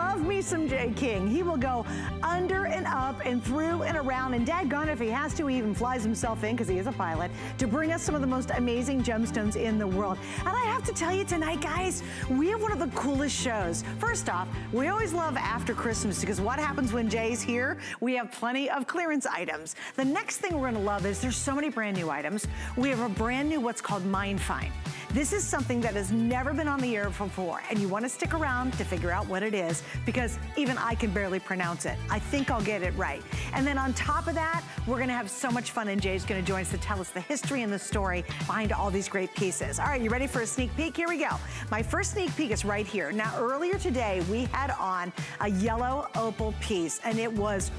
love me some Jay King. He will go under and up and through and around, and daggone if he has to, he even flies himself in, because he is a pilot, to bring us some of the most amazing gemstones in the world. And I have to tell you tonight, guys, we have one of the coolest shows. First off, we always love after Christmas, because what happens when Jay's here? We have plenty of clearance items. The next thing we're gonna love is there's so many brand new items. We have a brand new what's called Mine Find. This is something that has never been on the air before, and you wanna stick around to figure out what it is, because even I can barely pronounce it. I think I'll get it right. And then on top of that, we're gonna have so much fun, and Jay's gonna join us to tell us the history and the story behind all these great pieces. All right, you ready for a sneak peek? Here we go. My first sneak peek is right here. Now, earlier today, we had on a yellow opal piece, and it was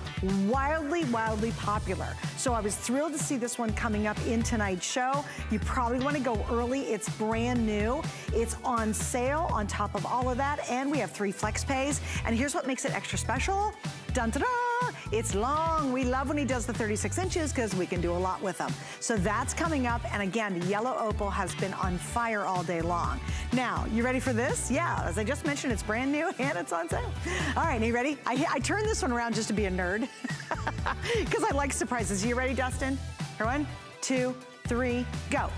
wildly, wildly popular. So I was thrilled to see this one coming up in tonight's show. You probably wanna go early. It's brand new. It's on sale on top of all of that. And we have three flex pays. And here's what makes it extra special. Dun, -da, -da. It's long. We love when he does the 36 inches because we can do a lot with them. So that's coming up. And again, the yellow opal has been on fire all day long. Now, you ready for this? Yeah, as I just mentioned, it's brand new and it's on sale. All right, are you ready? I, I turned this one around just to be a nerd because I like surprises. You ready, Dustin? One, two, three, go.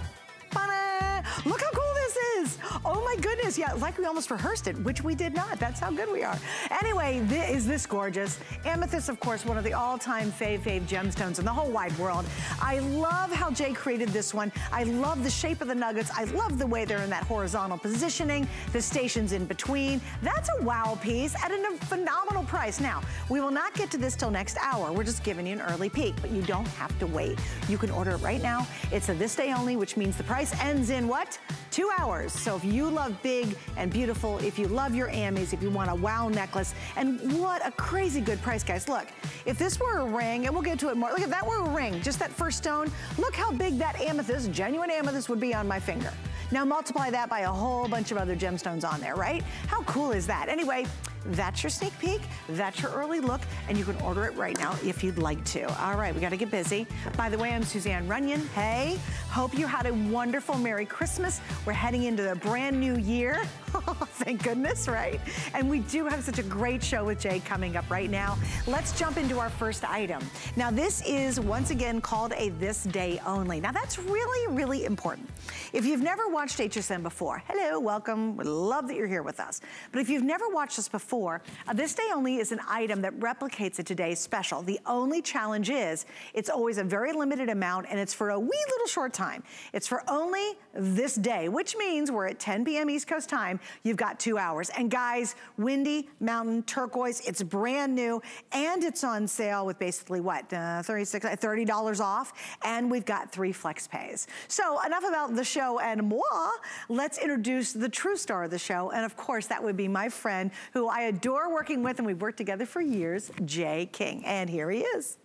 Look how cool this is. Oh my goodness. Yeah, like we almost rehearsed it, which we did not. That's how good we are. Anyway, is this gorgeous? Amethyst, of course, one of the all-time fave fave gemstones in the whole wide world. I love how Jay created this one. I love the shape of the nuggets. I love the way they're in that horizontal positioning, the stations in between. That's a wow piece at a phenomenal price. Now, we will not get to this till next hour. We're just giving you an early peek, but you don't have to wait. You can order it right now. It's a this day only, which means the price ends in what? Two hours. So if you love big and beautiful, if you love your Amis, if you want a wow necklace, and what a crazy good price, guys. Look, if this were a ring, and we'll get to it more, look, if that were a ring, just that first stone, look how big that amethyst, genuine amethyst would be on my finger. Now multiply that by a whole bunch of other gemstones on there, right? How cool is that? Anyway, that's your sneak peek, that's your early look, and you can order it right now if you'd like to. All right, we gotta get busy. By the way, I'm Suzanne Runyan. Hey, hope you had a wonderful Merry Christmas. We're heading into the brand new year. Thank goodness, right? And we do have such a great show with Jay coming up right now. Let's jump into our first item. Now, this is once again called a This Day Only. Now, that's really, really important. If you've never watched HSN before, hello, welcome. We love that you're here with us. But if you've never watched us before, uh, This Day Only is an item that replicates a today's special. The only challenge is it's always a very limited amount and it's for a wee little short time. It's for only this day, which means we're at 10 p.m. East Coast time you've got two hours. And guys, Windy Mountain Turquoise, it's brand new and it's on sale with basically what, uh, 36, $30 off. And we've got three flex pays. So enough about the show and moi. Let's introduce the true star of the show. And of course, that would be my friend who I adore working with and we've worked together for years, Jay King. And here he is.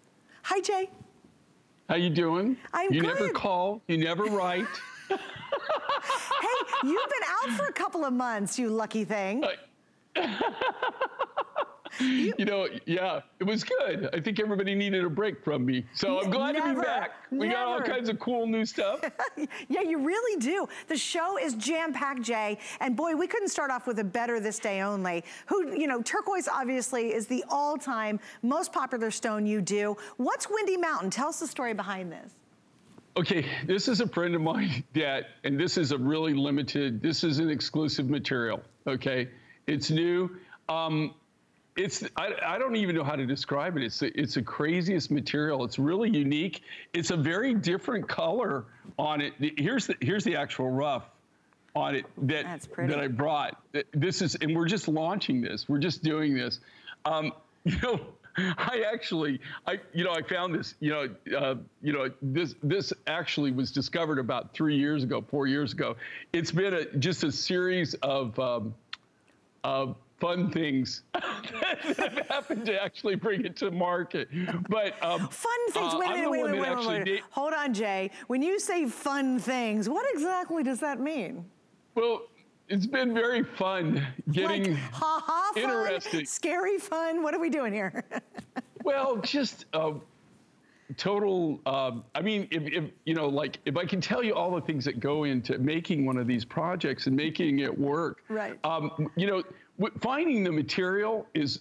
Hi, Jay. How you doing? I'm you good. never call, you never write. hey, you've been out for a couple of months, you lucky thing. you, know, yeah, it was good. I think everybody needed a break from me. So I'm glad never, to be back. We never. got all kinds of cool new stuff. yeah, you really do. The show is jam-packed, Jay. And boy, we couldn't start off with a better this day only. Who, you know, turquoise obviously is the all-time most popular stone you do. What's Windy Mountain? Tell us the story behind this. Okay, this is a friend of mine that, and this is a really limited, this is an exclusive material, okay? It's new. Um, it's, I, I, don't even know how to describe it. It's, it's the craziest material. It's really unique. It's a very different color on it. Here's the, here's the actual rough on it that, that I brought. This is, and we're just launching this. We're just doing this. Um, you know, I actually, I, you know, I found this, you know, uh, you know, this, this actually was discovered about three years ago, four years ago. It's been a, just a series of, um, of fun things that have happened to actually bring it to market. But um, fun things. Uh, wait, wait, wait, wait, wait, wait, wait. Hold on, Jay. When you say fun things, what exactly does that mean? Well, it's been very fun getting like, ha ha fun, interesting. Scary fun. What are we doing here? well, just uh, total. Um, I mean, if, if, you know, like if I can tell you all the things that go into making one of these projects and making it work. Right. Um, you know, finding the material is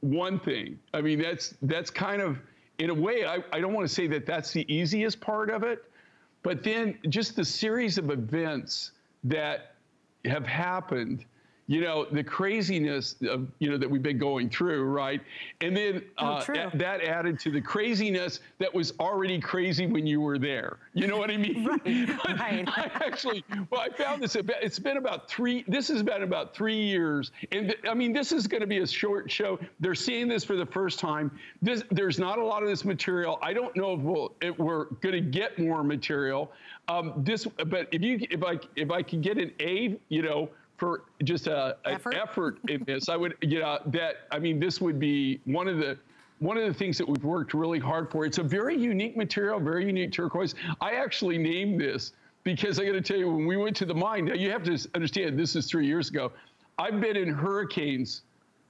one thing. I mean, that's that's kind of in a way. I, I don't want to say that that's the easiest part of it, but then just the series of events that have happened you know, the craziness of, you know, that we've been going through, right? And then oh, uh, that added to the craziness that was already crazy when you were there. You know what I mean? right, right. I actually, well, I found this, it's been about three, this has been about three years. And I mean, this is going to be a short show. They're seeing this for the first time. This, there's not a lot of this material. I don't know if, we'll, if we're going to get more material. Um, this, but if you, if I, if I can get an A, you know, for just a, effort? effort in this. I would, you know, that I mean, this would be one of the one of the things that we've worked really hard for. It's a very unique material, very unique turquoise. I actually named this because I got to tell you, when we went to the mine, now you have to understand this is three years ago. I've been in hurricanes,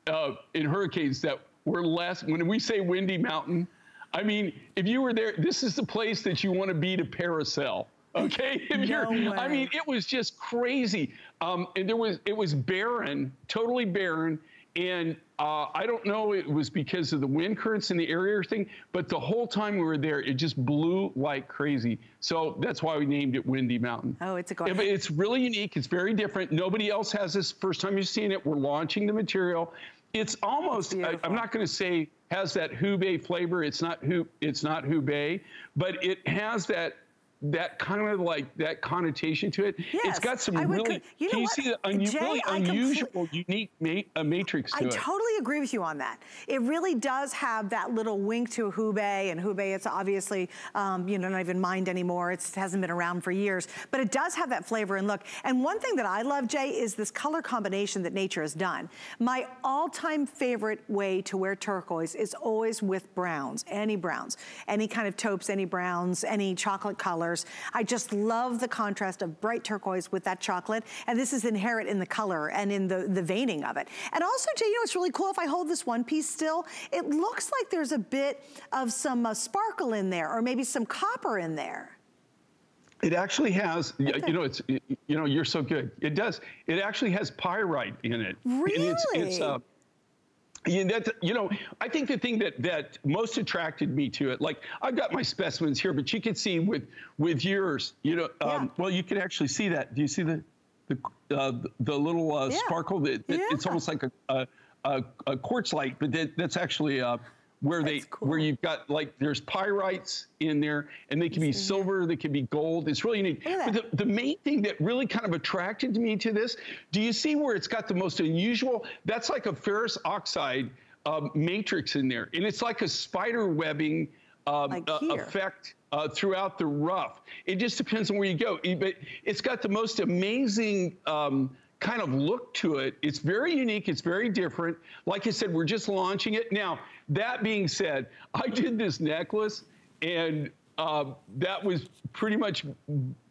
uh, in hurricanes that were less. When we say windy mountain, I mean, if you were there, this is the place that you want to be to parasail. Okay, if no you're, I mean, it was just crazy. Um, and there was, it was barren, totally barren. And uh, I don't know, it was because of the wind currents in the area or thing, but the whole time we were there, it just blew like crazy. So that's why we named it Windy Mountain. Oh, it's a good. It's really unique. It's very different. Nobody else has this. First time you've seen it. We're launching the material. It's almost. I, am not going to say has that Hubei flavor. It's not Hu. It's not Hubei, but it has that that kind of like that connotation to it. Yes, it's got some really, you know can you see the un- Jay, really unusual, unique ma- uh, matrix to I it? I totally agree with you on that. It really does have that little wink to Hubei, and Hubei, it's obviously, um, you know, not even mined anymore. It hasn't been around for years, but it does have that flavor and look. And one thing that I love, Jay, is this color combination that nature has done. My all-time favorite way to wear turquoise is always with browns, any browns, any kind of taupes, any browns, any chocolate color colors. I just love the contrast of bright turquoise with that chocolate. And this is inherent in the color and in the, the veining of it. And also, Jay, you know what's really cool? If I hold this one piece still, it looks like there's a bit of some uh, sparkle in there or maybe some copper in there. It actually has, you know, it's, you know, you're so good. It does. It actually has pyrite in it. Really? And it's, it's, uh, you know, that, you know, I think the thing that that most attracted me to it, like I've got my specimens here, but you can see with with yours, you know, um, yeah. well, you can actually see that. Do you see the the uh, the little uh, yeah. sparkle? That, yeah. it's almost like a, a, a quartz light, but that, that's actually uh, where That's they cool. where you've got like there's pyrites in there and they can be silver they can be gold it's really unique but the, the main thing that really kind of attracted me to this do you see where it's got the most unusual that's like a ferrous oxide um, matrix in there and it's like a spider webbing um, like uh, effect uh, throughout the rough it just depends on where you go but it's got the most amazing um, kind of look to it. It's very unique. It's very different. Like I said, we're just launching it. Now, that being said, I did this necklace and uh, that was pretty much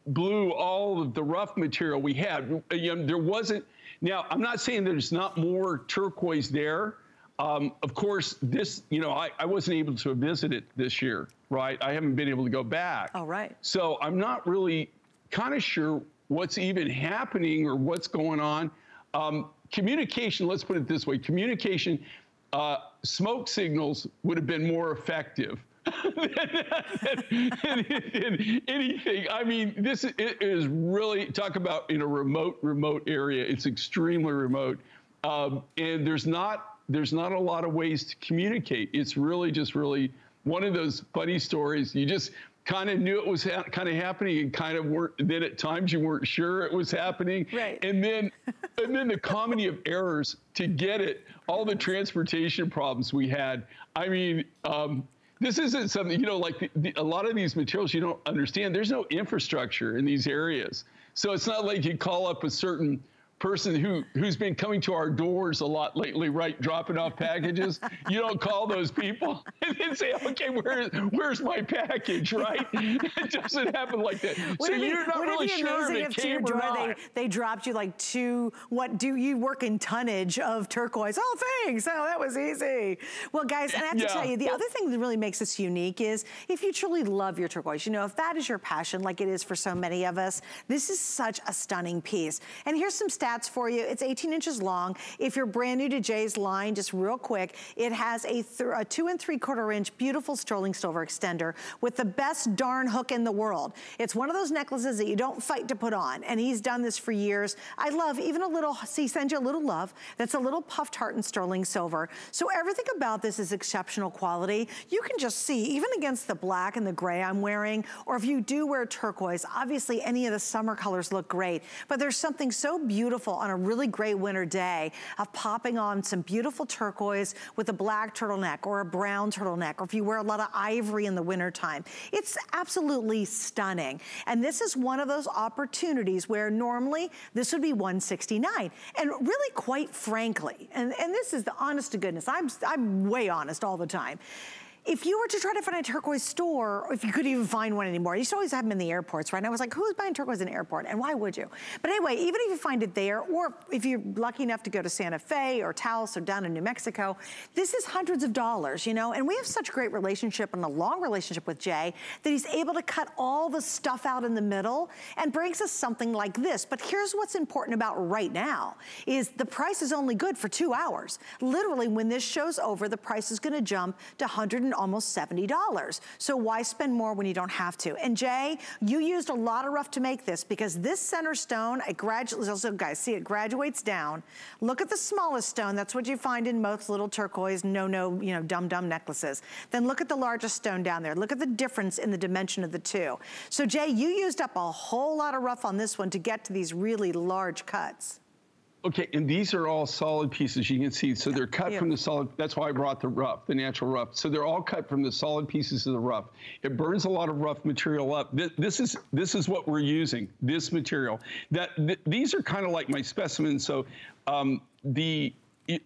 blew all of the rough material we had. You know, there wasn't, now I'm not saying there's not more turquoise there. Um, of course, this, you know, I, I wasn't able to visit it this year, right? I haven't been able to go back. Oh, right. So I'm not really kind of sure what's even happening or what's going on. Um, communication, let's put it this way communication, uh, smoke signals would have been more effective. than, than, than, anything. I mean, this is, is really talk about in a remote, remote area. It's extremely remote, um, and there's not there's not a lot of ways to communicate. It's really just really one of those funny stories. You just kind of knew it was ha- kind of happening and kind of weren't then at times you weren't sure it was happening. Right. And then and then the comedy of errors to get it all the transportation problems we had. I mean um, this isn't something you know like the, the, a lot of these materials you don't understand. There's no infrastructure in these areas. So it's not like you call up a certain person who who's been coming to our doors a lot lately, right? Dropping off packages. you don't call those people and then say, "Okay, where's where's my package?" Right? it doesn't happen like that. Would so be, you're not really sure if it came or not. They, they dropped you like two. What do you work in tonnage of turquoise? Oh, thanks. Oh, that was easy. Well, guys, and I have to tell you, the other thing that really makes us unique is if you truly love your turquoise. You know, if that is your passion, like it is for so many of us, this is such a stunning piece. And here's some stats stats for you. It's 18 inches long. If you're brand new to Jay's line, just real quick, it has a, a two and three quarter inch beautiful sterling silver extender with the best darn hook in the world. It's one of those necklaces that you don't fight to put on. And he's done this for years. I love even a little, see, send you a little love. That's a little puffed heart in sterling silver. So everything about this is exceptional quality. You can just see, even against the black and the gray I'm wearing, or if you do wear turquoise, obviously any of the summer colors look great. But there's something so beautiful on a really great winter day of popping on some beautiful turquoise with a black turtleneck or a brown turtleneck, or if you wear a lot of ivory in the wintertime. It's absolutely stunning. And this is one of those opportunities where normally this would be 169 And really quite frankly, and, and this is the honest to goodness, I'm, I'm way honest all the time if you were to try to find a turquoise store, if you could even find one anymore, you to always have them in the airports, right? And I was like, who's buying turquoise in an airport? And why would you? But anyway, even if you find it there, or if you're lucky enough to go to Santa Fe or Taos or down in New Mexico, this is hundreds of dollars, you know? And we have such a great relationship and a long relationship with Jay that he's able to cut all the stuff out in the middle and brings us something like this. But here's what's important about right now, is the price is only good for two hours. Literally, when this show's over, the price is gonna jump to 100 almost $70. So why spend more when you don't have to? And Jay, you used a lot of rough to make this because this center stone, it graduates, also guys, see it graduates down. Look at the smallest stone. That's what you find in most little turquoise, no, no, you know, dumb, dumb necklaces. Then look at the largest stone down there. Look at the difference in the dimension of the two. So Jay, you used up a whole lot of rough on this one to get to these really large cuts. Okay, and these are all solid pieces you can see. So they're cut yeah. from the solid, that's why I brought the rough, the natural rough. So they're all cut from the solid pieces of the rough. It burns a lot of rough material up. This is this is what we're using, this material. That th These are kind of like my specimens. So um, the,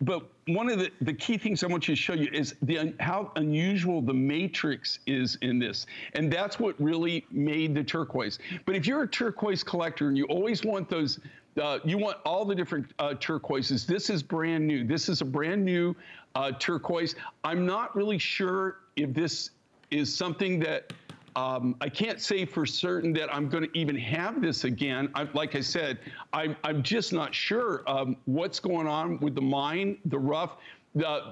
but one of the, the key things I want you to show you is the how unusual the matrix is in this. And that's what really made the turquoise. But if you're a turquoise collector and you always want those uh, you want all the different uh, turquoises. This is brand new. This is a brand new uh, turquoise. I'm not really sure if this is something that um, I can't say for certain that I'm going to even have this again. I, like I said, I'm, I'm just not sure um, what's going on with the mine, the rough. Uh,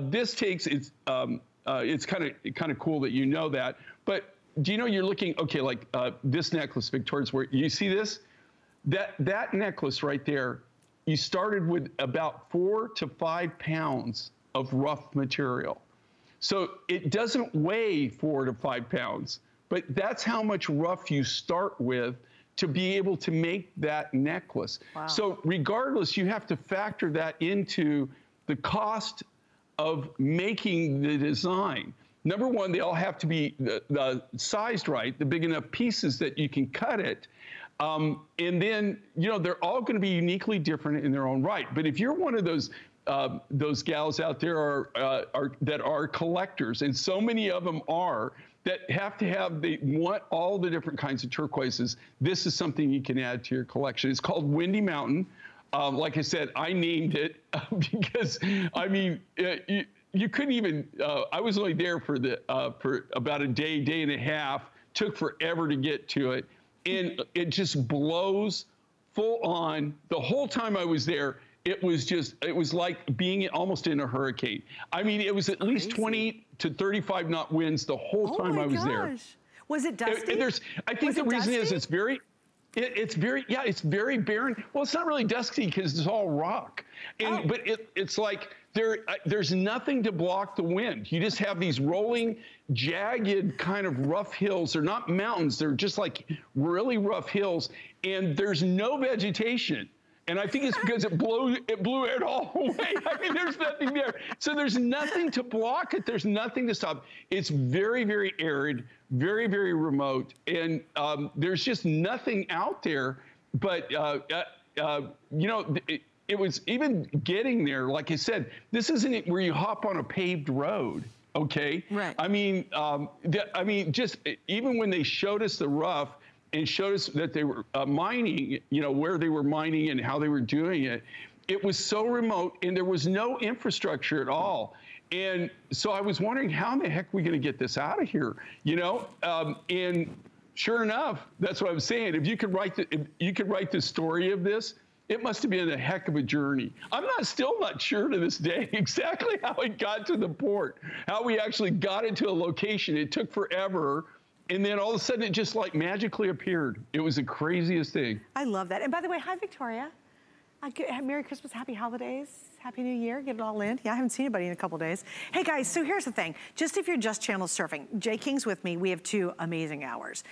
this takes it's um, uh, it's kind of kind of cool that you know that. But do you know you're looking okay like this necklace, Victoria's where you see this? That that necklace right there, you started with about four to five pounds of rough material. So it doesn't weigh four to five pounds, but that's how much rough you start with to be able to make that necklace. Wow. So regardless, you have to factor that into the cost of making the design. Number one, they all have to be the, the sized right, the big enough pieces that you can cut it. Um, and then, you know, they're all going to be uniquely different in their own right. But if you're one of those uh, those gals out there are, uh, are that are collectors, and so many of them are that have to have they want all the different kinds of turquoises. This is something you can add to your collection. It's called Windy Mountain. Um, like I said, I named it because I mean. Uh, you, you couldn't even. Uh, I was only there for the uh, for about a day, day and a half. Took forever to get to it and it just blows full on. The whole time I was there, it was just, it was like being almost in a hurricane. I mean, it was at Crazy. least 20 to 35 knot winds the whole oh time I was gosh. there. Was it dusty? It, there's, I think was the reason dusty? is it's very, it, it's very, yeah, it's very barren. Well, it's not really dusty because it's all rock. And, oh. But it, it's like there, uh, there's nothing to block the wind. You just have these rolling, jagged kind of rough hills. They're not mountains. They're just like really rough hills. And there's no vegetation. And I think it's because it blew it blew it all away. I mean, there's nothing there. So there's nothing to block it. There's nothing to stop. It's very, very arid, very, very remote, and um, there's just nothing out there. But uh, uh, uh, you know, it, it was even getting there. Like I said, this isn't where you hop on a paved road. Okay. Right. I mean, um, I mean, just even when they showed us the rough and showed us that they were uh, mining, you know, where they were mining and how they were doing it, it was so remote and there was no infrastructure at all. And so I was wondering, how in the heck are we going to get this out of here? You know, um, and sure enough, that's what I'm saying. If you could write the, if you could write the story of this, it must have been a heck of a journey. I'm not still not sure to this day exactly how it got to the port, how we actually got it to a location. It took forever. And then all of a sudden it just like magically appeared. It was the craziest thing. I love that. And by the way, hi, Victoria. Merry Christmas, Happy Holidays. Happy New Year, get it all in. Yeah, I haven't seen anybody in a couple days. Hey guys, so here's the thing. Just if you're just channel surfing, Jay King's with me. We have two amazing hours.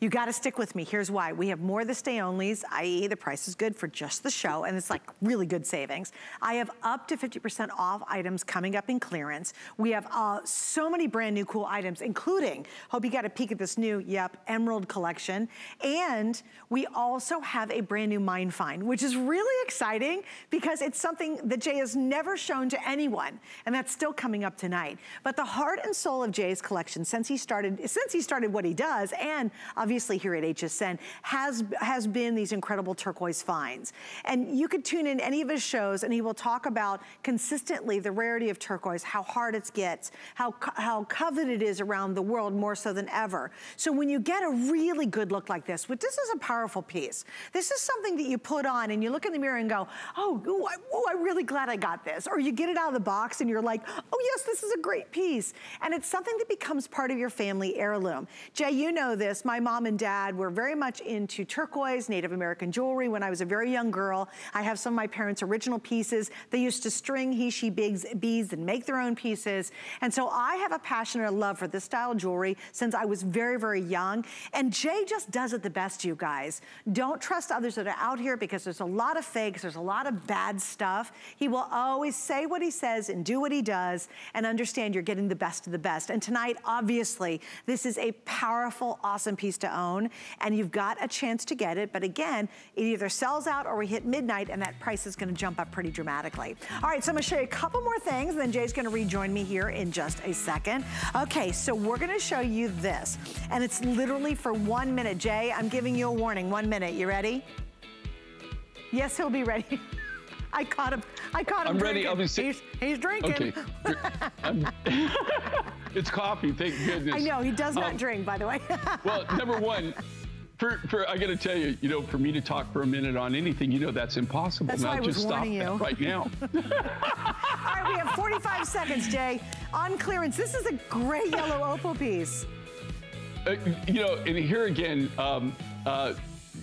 You gotta stick with me. Here's why. We have more of the stay onlys, i.e. the price is good for just the show, and it's like really good savings. I have up to 50% off items coming up in clearance. We have uh, so many brand new cool items, including, hope you got a peek at this new, yep, Emerald collection. And we also have a brand new Mine Find, which is really exciting because it's something that Jay has never shown to anyone, and that's still coming up tonight. But the heart and soul of Jay's collection, since he started, since he started what he does, and obviously here at HSN, has, has been these incredible turquoise finds. And you could tune in any of his shows and he will talk about consistently the rarity of turquoise, how hard it gets, how, how coveted it is around the world more so than ever. So when you get a really good look like this, which this is a powerful piece. This is something that you put on and you look in the mirror and go, oh, ooh, I, ooh, I'm really glad I got this. Or you get it out of the box and you're like, oh yes, this is a great piece. And it's something that becomes part of your family heirloom. Jay, you know this. My mom mom and dad were very much into turquoise, Native American jewelry when I was a very young girl. I have some of my parents' original pieces. They used to string he, she, bigs, beads and make their own pieces. And so I have a passion and a love for this style of jewelry since I was very, very young. And Jay just does it the best, you guys. Don't trust others that are out here because there's a lot of fakes, there's a lot of bad stuff. He will always say what he says and do what he does and understand you're getting the best of the best. And tonight, obviously, this is a powerful, awesome piece to own and you've got a chance to get it. But again, it either sells out or we hit midnight and that price is gonna jump up pretty dramatically. All right, so I'm gonna show you a couple more things and then Jay's gonna rejoin me here in just a second. Okay, so we're gonna show you this and it's literally for one minute. Jay, I'm giving you a warning, one minute. You ready? Yes, he'll be ready. I caught him. I caught him. I'm drinking. ready. I'll be he's, he's drinking. Okay. it's coffee. Thank goodness. I know he does not um, drink, by the way. well, number one. For, for, I got to tell you, you know, for me to talk for a minute on anything, you know, that's impossible. That's why I was just warning stop you. right now. All right, we have 45 seconds, Jay. On clearance, this is a great yellow opal piece. Uh, you know, and here again, um, uh,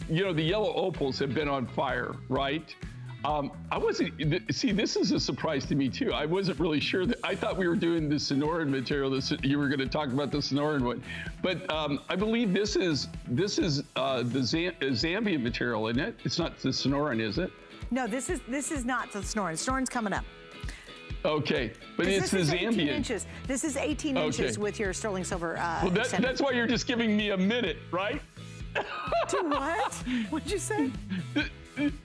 you know, the yellow opals have been on fire, right? Um, I wasn't, see, this is a surprise to me too. I wasn't really sure that, I thought we were doing the Sonoran material, this, you were gonna talk about the Sonoran one. But um, I believe this is, this is uh, the Zam Zambian material, isn't it? It's not the Sonoran, is it? No, this is, this is not the Sonoran. Sonoran's coming up. Okay, but it's the Zambian. Inches. This is 18 okay. inches with your sterling silver. Uh, well, that, that's why you're just giving me a minute, right? to what? What'd you say?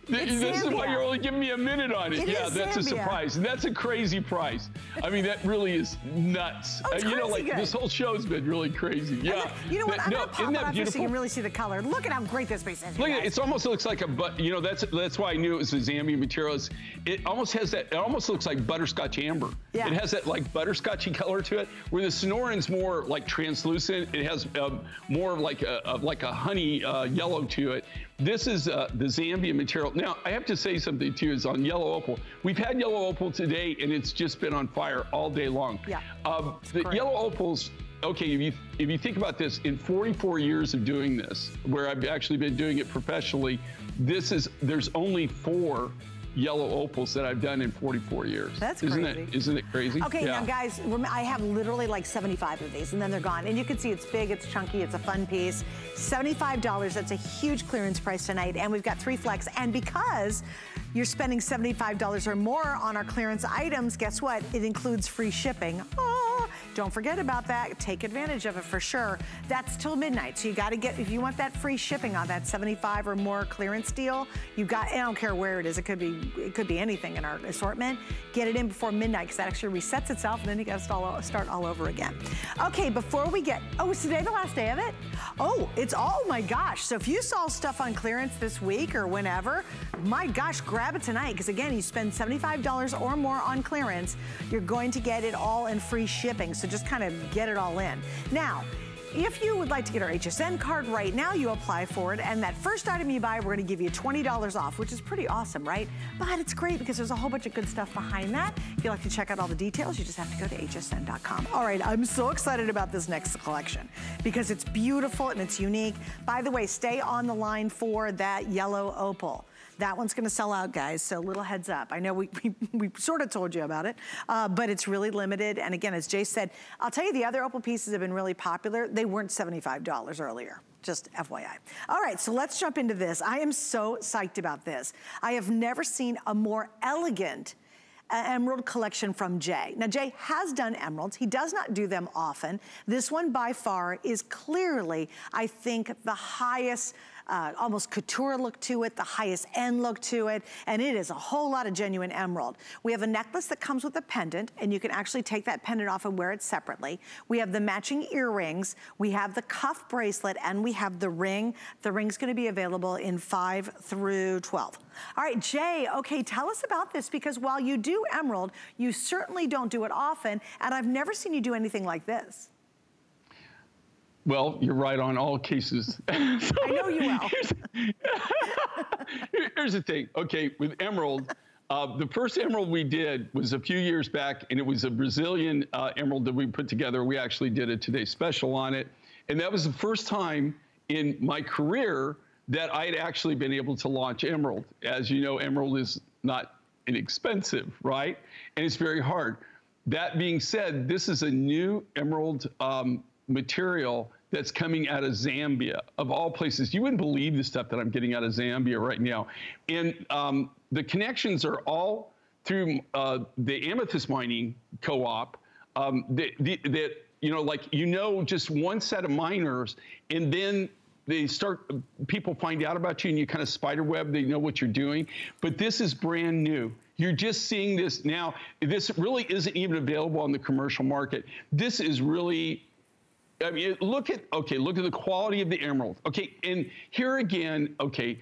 This Zambia. is why you're only giving me a minute on it. it yeah, that's Zambia. a surprise. And that's a crazy price. I mean, that really is nuts. Oh, uh, you know, like good. this whole show's been really crazy. Yeah. Look, you know what? I'm no, gonna pop it off so you can really see the color. Look at how great this piece is. Look at it. It almost looks like a, but you know, that's that's why I knew it was a Zambian material. it almost has that. It almost looks like butterscotch amber. Yeah. It has that like butterscotchy color to it. Where the Sonoran's more like translucent. It has um, more of like a, a, like a honey uh, yellow to it. This is uh, the Zambian material. Now, I have to say something too, is on yellow opal. We've had yellow opal today and it's just been on fire all day long. Yeah. Um, the yellow opals, okay, if you, if you think about this, in 44 years of doing this, where I've actually been doing it professionally, this is, there's only four yellow opals that I've done in 44 years. That's isn't crazy. It, isn't it crazy? Okay, yeah. now guys, I have literally like 75 of these and then they're gone. And you can see it's big, it's chunky, it's a fun piece. $75, that's a huge clearance price tonight. And we've got three flex. And because you're spending $75 or more on our clearance items, guess what? It includes free shipping. Oh, don't forget about that. Take advantage of it for sure. That's till midnight. So you got to get, if you want that free shipping on that 75 or more clearance deal, you got, I don't care where it is. It could be, it could be anything in our assortment. Get it in before midnight because that actually resets itself and then you got to start all over again. Okay, before we get, oh, is today the last day of it? Oh, it's, oh my gosh. So if you saw stuff on clearance this week or whenever, my gosh, grab it tonight because again, you spend $75 or more on clearance, you're going to get it all in free shipping. So just kind of get it all in. Now, if you would like to get our HSN card right now, you apply for it. And that first item you buy, we're gonna give you $20 off, which is pretty awesome, right? But it's great because there's a whole bunch of good stuff behind that. If you'd like to check out all the details, you just have to go to hsn.com. All right, I'm so excited about this next collection because it's beautiful and it's unique. By the way, stay on the line for that yellow opal. That one's gonna sell out, guys, so little heads up. I know we, we, we sort of told you about it, uh, but it's really limited. And again, as Jay said, I'll tell you the other opal pieces have been really popular. They weren't $75 earlier just FYI. All right, so let's jump into this. I am so psyched about this. I have never seen a more elegant uh, emerald collection from Jay. Now, Jay has done emeralds. He does not do them often. This one by far is clearly, I think, the highest uh, almost couture look to it, the highest end look to it, and it is a whole lot of genuine emerald. We have a necklace that comes with a pendant, and you can actually take that pendant off and wear it separately. We have the matching earrings, we have the cuff bracelet, and we have the ring. The ring's gonna be available in 5 through 12. All right, Jay, okay, tell us about this because while you do emerald, you certainly don't do it often, and I've never seen you do anything like this. Well, you're right on all cases. I know you will. here's, here's, the thing. Okay, with emerald, uh, the first emerald we did was a few years back, and it was a Brazilian uh, emerald that we put together. We actually did a Today Special on it. And that was the first time in my career that I had actually been able to launch emerald. As you know, emerald is not inexpensive, right? And it's very hard. That being said, this is a new emerald um, material that's coming out of Zambia, of all places. You wouldn't believe the stuff that I'm getting out of Zambia right now. And um, the connections are all through uh, the Amethyst Mining Co-op um, that, you know, like, you know, just one set of miners, and then they start, people find out about you and you kind of spiderweb, they know what you're doing. But this is brand new. You're just seeing this now. This really isn't even available on the commercial market. This is really I mean, look at, okay, look at the quality of the emerald. Okay, and here again, okay,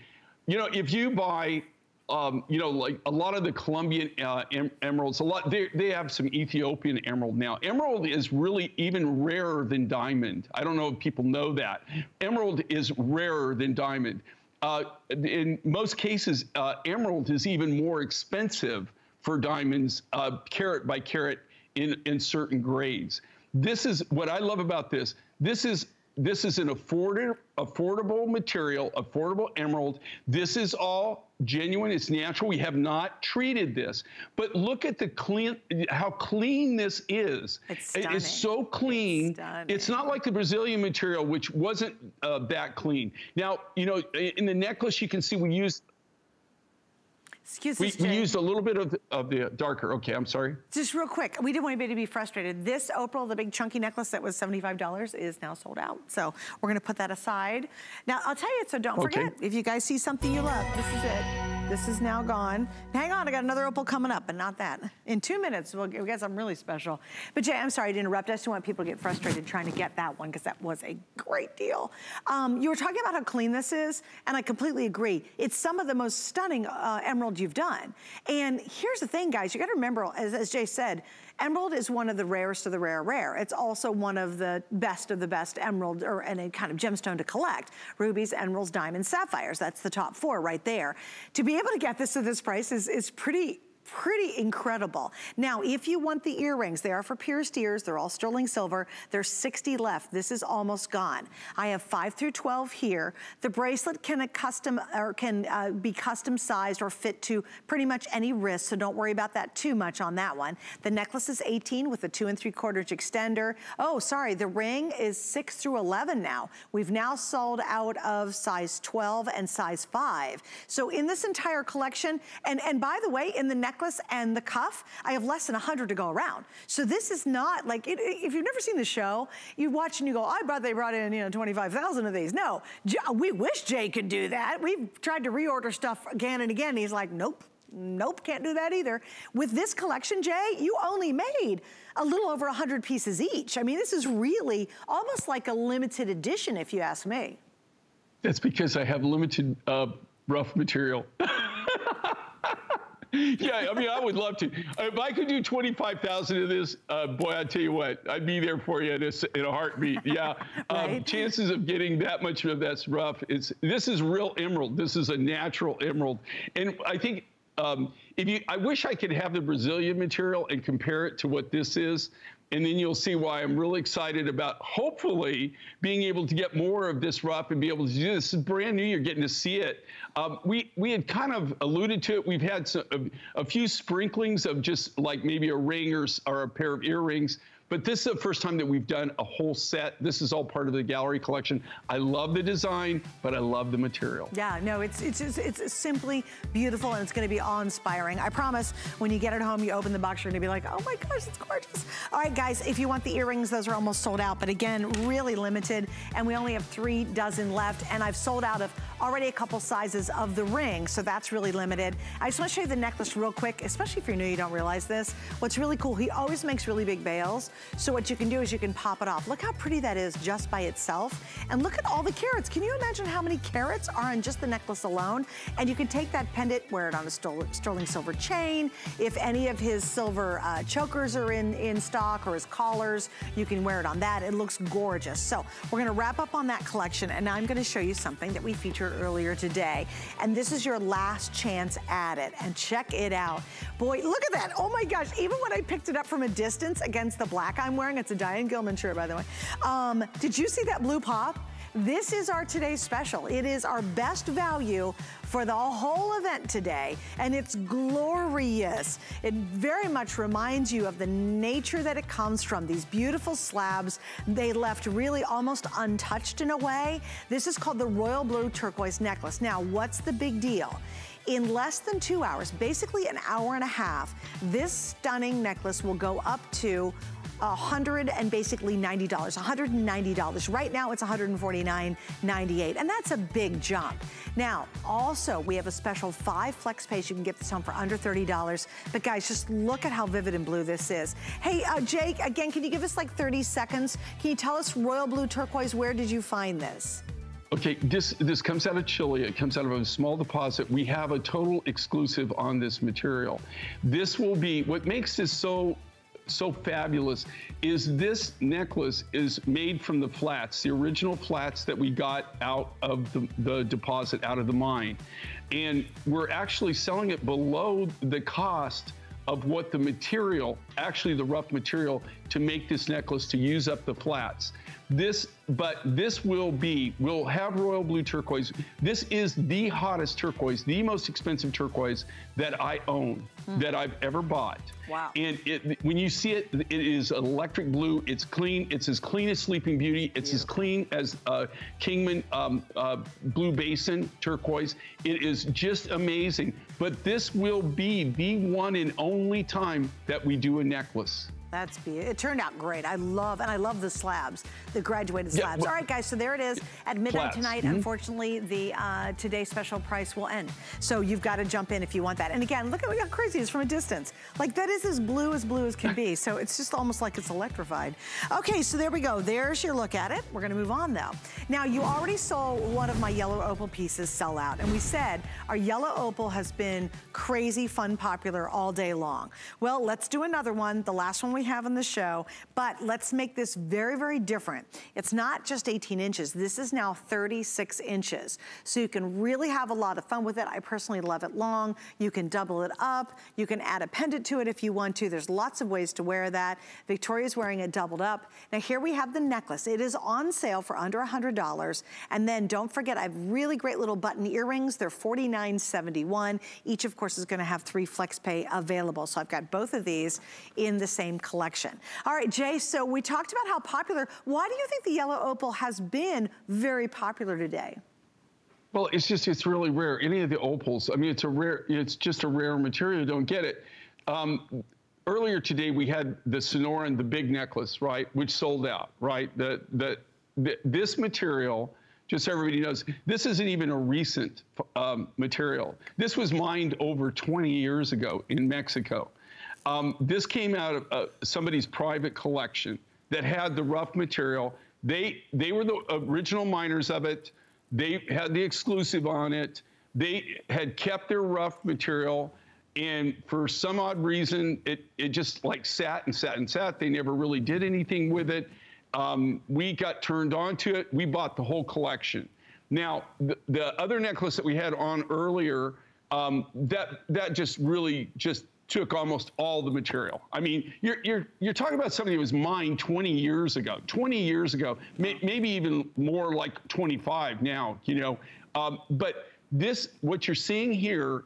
you know, if you buy, um, you know, like a lot of the Colombian uh, em emeralds, a lot, they, they have some Ethiopian emerald now. Emerald is really even rarer than diamond. I don't know if people know that. Emerald is rarer than diamond. Uh, in most cases, uh, emerald is even more expensive for diamonds, uh, carat by carat in, in certain grades. This is what I love about this. This is this is an affordable, affordable material, affordable emerald. This is all genuine. It's natural. We have not treated this, but look at the clean, how clean this is. It's, it's so clean. It's, it's, not like the Brazilian material, which wasn't uh, that clean. Now, you know, in the necklace, you can see we used Excuse me. We, we, used a little bit of the, of the darker. Okay, I'm sorry. Just real quick, we didn't want anybody to be frustrated. This opal, the big chunky necklace that was $75 is now sold out. So we're gonna put that aside. Now, I'll tell you, so don't okay. forget, if you guys see something you love, this is it. This is now gone. Hang on, I got another opal coming up, but not that. In two minutes, we'll get something really special. But Jay, I'm sorry to interrupt. I just don't want people to get frustrated trying to get that one because that was a great deal. Um, you were talking about how clean this is, and I completely agree. It's some of the most stunning uh, emerald you've done. And here's the thing, guys, you gotta remember, as, as Jay said, emerald is one of the rarest of the rare rare. It's also one of the best of the best emerald or any kind of gemstone to collect. Rubies, emeralds, diamonds, sapphires. That's the top four right there. To be able to get this at this price is, is pretty pretty incredible. Now, if you want the earrings, they are for pierced ears. They're all sterling silver. There's 60 left. This is almost gone. I have 5 through 12 here. The bracelet can custom or can uh, be custom sized or fit to pretty much any wrist, so don't worry about that too much on that one. The necklace is 18 with a 2 and 3 quarters extender. Oh, sorry, the ring is 6 through 11 now. We've now sold out of size 12 and size 5. So in this entire collection, and, and by the way, in the necklace necklace and the cuff, I have less than 100 to go around. So this is not like, it, if you've never seen the show, you watch and you go, I bet they brought in, you know, 25,000 of these. No, we wish Jay could do that. We've tried to reorder stuff again and again. He's like, nope, nope, can't do that either. With this collection, Jay, you only made a little over 100 pieces each. I mean, this is really almost like a limited edition, if you ask me. That's because I have limited uh, rough material. yeah, I mean, I would love to. If I could do 25,000 of this, uh, boy, I tell you what, I'd be there for you in a, in a heartbeat. Yeah. Um, right. um, chances of getting that much of that's rough. It's This is real emerald. This is a natural emerald. And I think um, if you, I wish I could have the Brazilian material and compare it to what this is. And then you'll see why I'm really excited about hopefully being able to get more of this rough and be able to do this. This is brand new. You're getting to see it. Um, we we had kind of alluded to it. We've had some, a, a, few sprinklings of just like maybe a ring or, or a pair of earrings but this is the first time that we've done a whole set. This is all part of the gallery collection. I love the design, but I love the material. Yeah, no, it's it's it's, it's simply beautiful and it's going to be awe-inspiring. I promise when you get it home, you open the box, you're going to be like, oh my gosh, it's gorgeous. All right, guys, if you want the earrings, those are almost sold out. But again, really limited. And we only have three dozen left. And I've sold out of already a couple sizes of the ring. So that's really limited. I just want to show you the necklace real quick, especially if you're new, you don't realize this. What's really cool, he always makes really big bails, So what you can do is you can pop it off. Look how pretty that is just by itself. And look at all the carats. Can you imagine how many carats are on just the necklace alone? And you can take that pendant, wear it on a sterling silver chain. If any of his silver uh, chokers are in, in stock or his collars, you can wear it on that. It looks gorgeous. So we're gonna wrap up on that collection and now I'm gonna show you something that we featured earlier today. And this is your last chance at it. And check it out. Boy, look at that. Oh my gosh, even when I picked it up from a distance against the black I'm wearing, it's a Diane Gilman shirt, by the way. Um, did you see that blue pop? This is our today's special. It is our best value for the whole event today, and it's glorious. It very much reminds you of the nature that it comes from, these beautiful slabs. They left really almost untouched in a way. This is called the Royal Blue Turquoise Necklace. Now, what's the big deal? In less than two hours, basically an hour and a half, this stunning necklace will go up to a hundred and basically $90, $190. Right now it's $149.98, and that's a big jump. Now, also, we have a special five flex pays. You can get this home for under $30. But guys, just look at how vivid and blue this is. Hey, uh, Jake, again, can you give us like 30 seconds? Can you tell us royal blue turquoise, where did you find this? Okay, this this comes out of Chile. It comes out of a small deposit. We have a total exclusive on this material. This will be what makes this so so fabulous is this necklace is made from the flats, the original flats that we got out of the, the deposit, out of the mine. And we're actually selling it below the cost of what the material, actually the rough material, to make this necklace to use up the flats. This, but this will be, we'll have royal blue turquoise. This is the hottest turquoise, the most expensive turquoise that I own, mm. that I've ever bought. Wow. And it, when you see it, it is electric blue. It's clean. It's as clean as Sleeping Beauty. It's yeah. as clean as uh, Kingman um, uh, Blue Basin turquoise. It is just amazing. But this will be the one and only time that we do a necklace. That's beautiful. It turned out great. I love, and I love the slabs, the graduated slabs. well, All right, guys, so there it is at midnight flats. tonight. Mm -hmm. Unfortunately, the uh, today's special price will end. So you've got to jump in if you want that. And again, look at how crazy it is from a distance. Like that is as blue as blue as can be. So it's just almost like it's electrified. Okay, so there we go. There's your look at it. We're gonna move on though. Now, you already saw one of my yellow opal pieces sell out. And we said our yellow opal has been crazy, fun, popular all day long. Well, let's do another one. The last one we have in the show, but let's make this very, very different. It's not just 18 inches. This is now 36 inches. So you can really have a lot of fun with it. I personally love it long. You can double it up. You can add a pendant to it if you want to. There's lots of ways to wear that. Victoria's wearing it doubled up. Now here we have the necklace. It is on sale for under $100. And then don't forget, I have really great little button earrings. They're $49.71. Each, of course, is gonna have three flex pay available. So I've got both of these in the same collection. All right, Jay, so we talked about how popular, why do you think the yellow opal has been very popular today? Well, it's just, it's really rare. Any of the opals, I mean, it's a rare, it's just a rare material, you don't get it. Um, earlier today, we had the Sonoran, the big necklace, right, which sold out, right? The, the, the this material, just so everybody knows, this isn't even a recent um, material. This was mined over 20 years ago in Mexico. Um, this came out of uh, somebody's private collection that had the rough material. They they were the original miners of it. They had the exclusive on it. They had kept their rough material. and for some odd reason, it, it just like sat and sat and sat. They never really did anything with it. Um, we got turned on to it. We bought the whole collection. Now, the, the other necklace that we had on earlier, um, that that just really just took almost all the material. I mean, you're you're you're talking about something that was mined 20 years ago, 20 years ago, may, maybe even more like 25 now. You know, um, but this what you're seeing here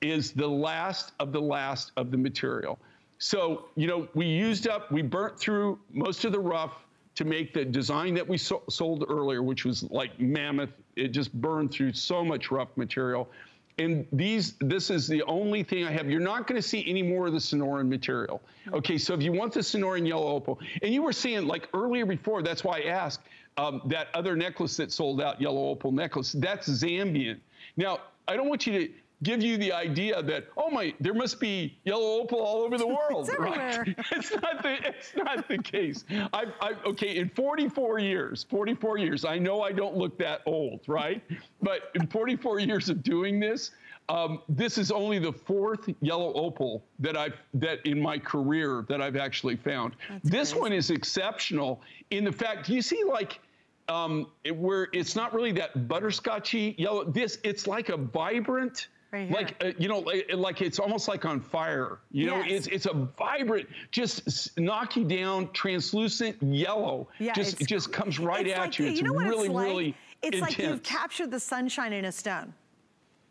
is the last of the last of the material. So, you know, we used up, we burnt through most of the rough to make the design that we so sold earlier, which was like mammoth. It just burned through so much rough material. And these, this is the only thing I have. You're not going to see any more of the Sonoran material. Okay, so if you want the Sonoran yellow opal, and you were seeing like earlier before, that's why I asked um, that other necklace that sold out, yellow opal necklace. That's Zambian. Now, I don't want you to give you the idea that oh my there must be yellow opal all over the world it's right it's not the it's not the case I, I okay in 44 years 44 years i know i don't look that old right but in 44 years of doing this um, this is only the fourth yellow opal that I've that in my career that I've actually found. That's this crazy. one is exceptional in the fact you see like um, it, where it's not really that butterscotchy yellow. This it's like a vibrant Right like uh, you know, like, like, it's almost like on fire. You yes. know, it's it's a vibrant, just knock you down, translucent yellow. Yeah, just it just comes right at like, you. It's you know really, it's like? really. It's intense. like you've captured the sunshine in a stone.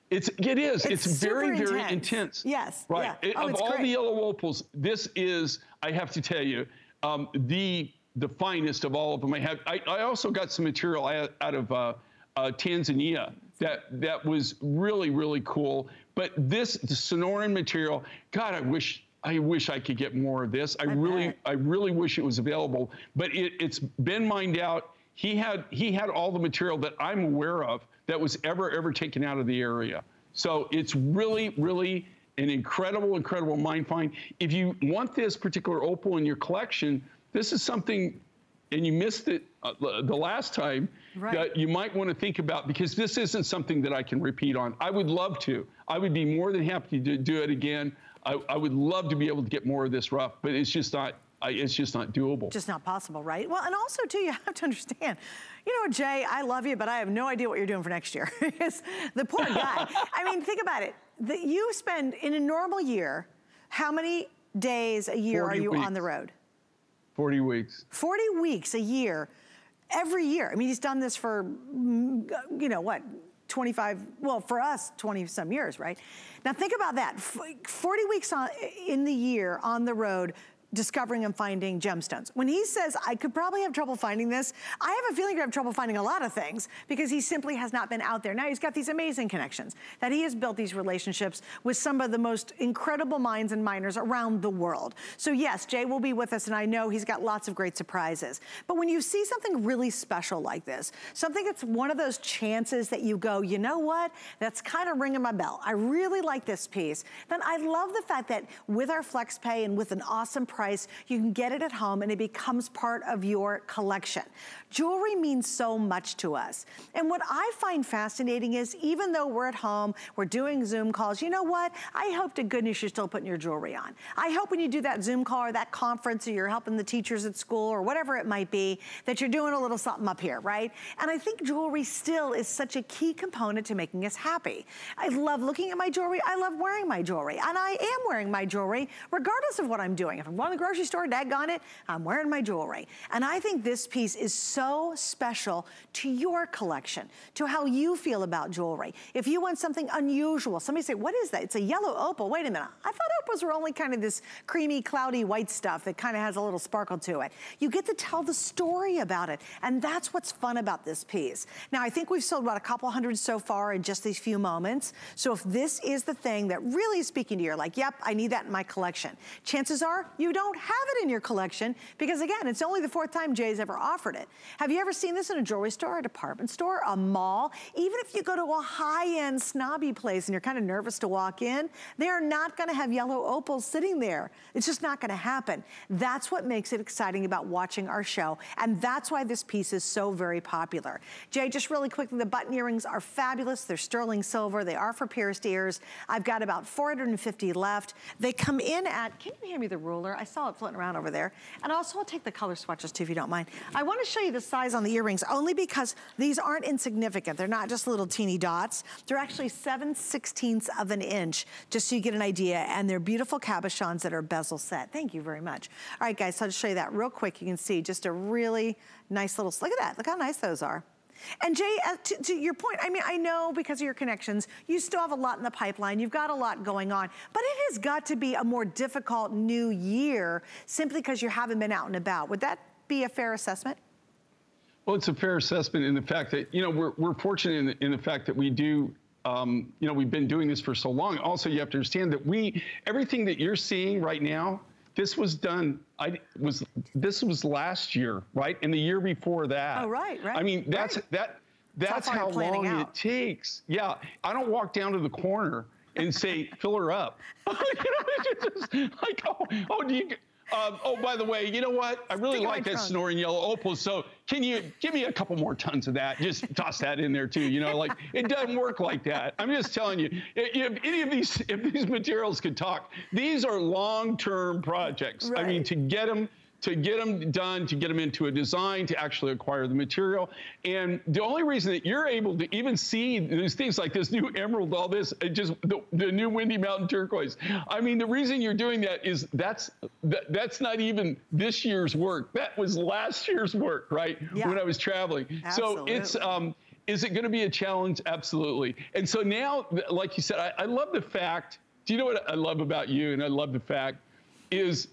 It's it is. It's, it's very intense. very intense. Yes. Right. Yeah. It, oh, of all great. the yellow opals, this is I have to tell you um, the the finest of all of them. I have. I, I also got some material out of uh, uh, Tanzania that that was really really cool. But this the Sonoran material, God, I wish I wish I could get more of this. I, I really bet. I really wish it was available. But it, it's been mined out. He had he had all the material that I'm aware of that was ever ever taken out of the area. So it's really really an incredible incredible mine find. If you want this particular opal in your collection, this is something and you missed it uh, the last time right. that you might want to think about because this isn't something that I can repeat on. I would love to. I would be more than happy to do it again. I, I would love to be able to get more of this rough, but it's just not. I, it's just not doable. Just not possible, right? Well, and also too, you have to understand. You know, Jay, I love you, but I have no idea what you're doing for next year. the poor guy. I mean, think about it. The, you spend in a normal year, how many days a year are you weeks. on the road? 40 weeks. 40 weeks a year, every year. I mean, he's done this for, mm, you know, what, 25, well, for us, 20 some years, right? Now think about that. 40 weeks on, in the year on the road, discovering and finding gemstones. When he says, I could probably have trouble finding this, I have a feeling he'd have trouble finding a lot of things because he simply has not been out there. Now he's got these amazing connections that he has built these relationships with some of the most incredible minds and miners around the world. So yes, Jay will be with us and I know he's got lots of great surprises. But when you see something really special like this, something that's one of those chances that you go, you know what, that's kind of ringing my bell. I really like this piece. Then I love the fact that with our FlexPay and with an awesome price price, you can get it at home and it becomes part of your collection. Jewelry means so much to us. And what I find fascinating is even though we're at home, we're doing Zoom calls, you know what? I hope to goodness you're still putting your jewelry on. I hope when you do that Zoom call or that conference or you're helping the teachers at school or whatever it might be, that you're doing a little something up here, right? And I think jewelry still is such a key component to making us happy. I love looking at my jewelry. I love wearing my jewelry. And I am wearing my jewelry regardless of what I'm doing. If I'm the grocery store, daggone it, I'm wearing my jewelry. And I think this piece is so special to your collection, to how you feel about jewelry. If you want something unusual, somebody say, what is that? It's a yellow opal. Wait a minute. I thought opals were only kind of this creamy, cloudy white stuff that kind of has a little sparkle to it. You get to tell the story about it. And that's what's fun about this piece. Now, I think we've sold about a couple hundred so far in just these few moments. So if this is the thing that really is speaking to you, like, yep, I need that in my collection. Chances are you don't don't have it in your collection because again, it's only the fourth time Jay's ever offered it. Have you ever seen this in a jewelry store, a department store, a mall? Even if you go to a high-end snobby place and you're kind of nervous to walk in, they are not gonna have yellow opals sitting there. It's just not gonna happen. That's what makes it exciting about watching our show. And that's why this piece is so very popular. Jay, just really quickly, the button earrings are fabulous. They're sterling silver. They are for pierced ears. I've got about 450 left. They come in at, can you hand me the ruler? I saw it floating around over there. And also I'll take the color swatches too if you don't mind. I wanna show you the size on the earrings only because these aren't insignificant. They're not just little teeny dots. They're actually 7 16ths of an inch, just so you get an idea. And they're beautiful cabochons that are bezel set. Thank you very much. All right, guys, so I'll just show you that real quick. You can see just a really nice little, look at that. Look how nice those are. And Jay, uh, to, to, your point, I mean, I know because of your connections, you still have a lot in the pipeline. You've got a lot going on, but it has got to be a more difficult new year simply because you haven't been out and about. Would that be a fair assessment? Well, it's a fair assessment in the fact that, you know, we're, we're fortunate in the, in the fact that we do um, you know, we've been doing this for so long. Also, you have to understand that we, everything that you're seeing right now, this was done. I was. This was last year, right? And the year before that. Oh, right, right. I mean, that's right. that. That's how, how long out. it takes. Yeah, I don't walk down to the corner and say, "Fill her up." you know, just like, oh, oh, do you? Um, oh, by the way, you know what? I really like that Sonoran yellow opal. So can you give me a couple more tons of that? Just toss that in there too. You know, like it doesn't work like that. I'm just telling you, if any of these, if these materials could talk, these are long-term projects. Right. I mean, to get them to get them done, to get them into a design, to actually acquire the material. And the only reason that you're able to even see these things like this new emerald, all this, just the, the new Windy Mountain turquoise. I mean, the reason you're doing that is that's that, that's not even this year's work. That was last year's work, right? Yeah. When I was traveling. Absolutely. So it's um, is it going to be a challenge? Absolutely. And so now, like you said, I, I love the fact. Do you know what I love about you? And I love the fact is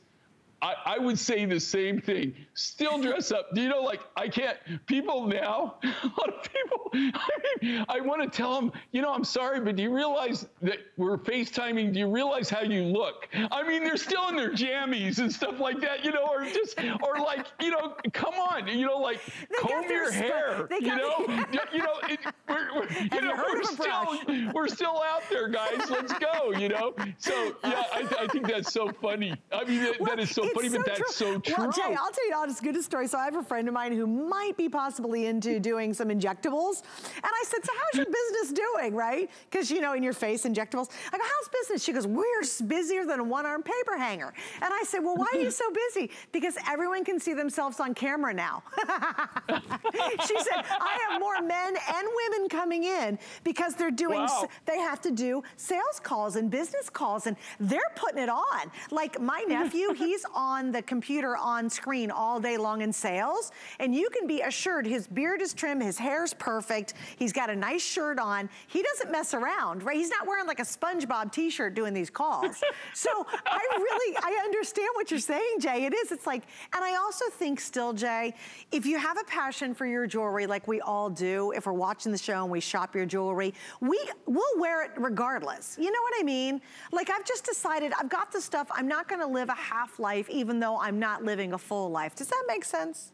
I, I, would say the same thing. Still dress up. Do you know, like, I can't, people now, a lot of people, I mean, I want to tell them, you know, I'm sorry, but do you realize that we're FaceTiming? Do you realize how you look? I mean, they're still in their jammies and stuff like that, you know, or just, or like, you know, come on, you know, like, they comb your hair, you know, you know, it, we're, we're you know, we're still, we're still out there, guys. Let's go, you know? So, yeah, I, I think that's so funny. I mean, that, well, that is so funny, so but that's so true. Well, Jay, I'll tell you the honest goodness story. So I have a friend of mine who might be possibly into doing some injectables. And I said, so how's your business doing, right? Because, you know, in your face, injectables. I go, how's business? She goes, we're busier than a one-arm paper hanger. And I said, well, why are you so busy? Because everyone can see themselves on camera now. she said, I have more men and women coming in because they're doing, wow. they have to do sales calls and business calls and they're putting it on. Like my nephew, he's on the computer on screen all day long in sales. And you can be assured his beard is trim, his hair's perfect, he's got a nice shirt on. He doesn't mess around, right? He's not wearing like a SpongeBob t-shirt doing these calls. so I really, I understand what you're saying, Jay. It is, it's like, and I also think still, Jay, if you have a passion for your jewelry like we all do, if we're watching the show and we shop your jewelry, we will wear it regardless. You know what I mean? Like I've just decided I've got the stuff, I'm not gonna live a half life even though I'm not living a full life. Does that make sense?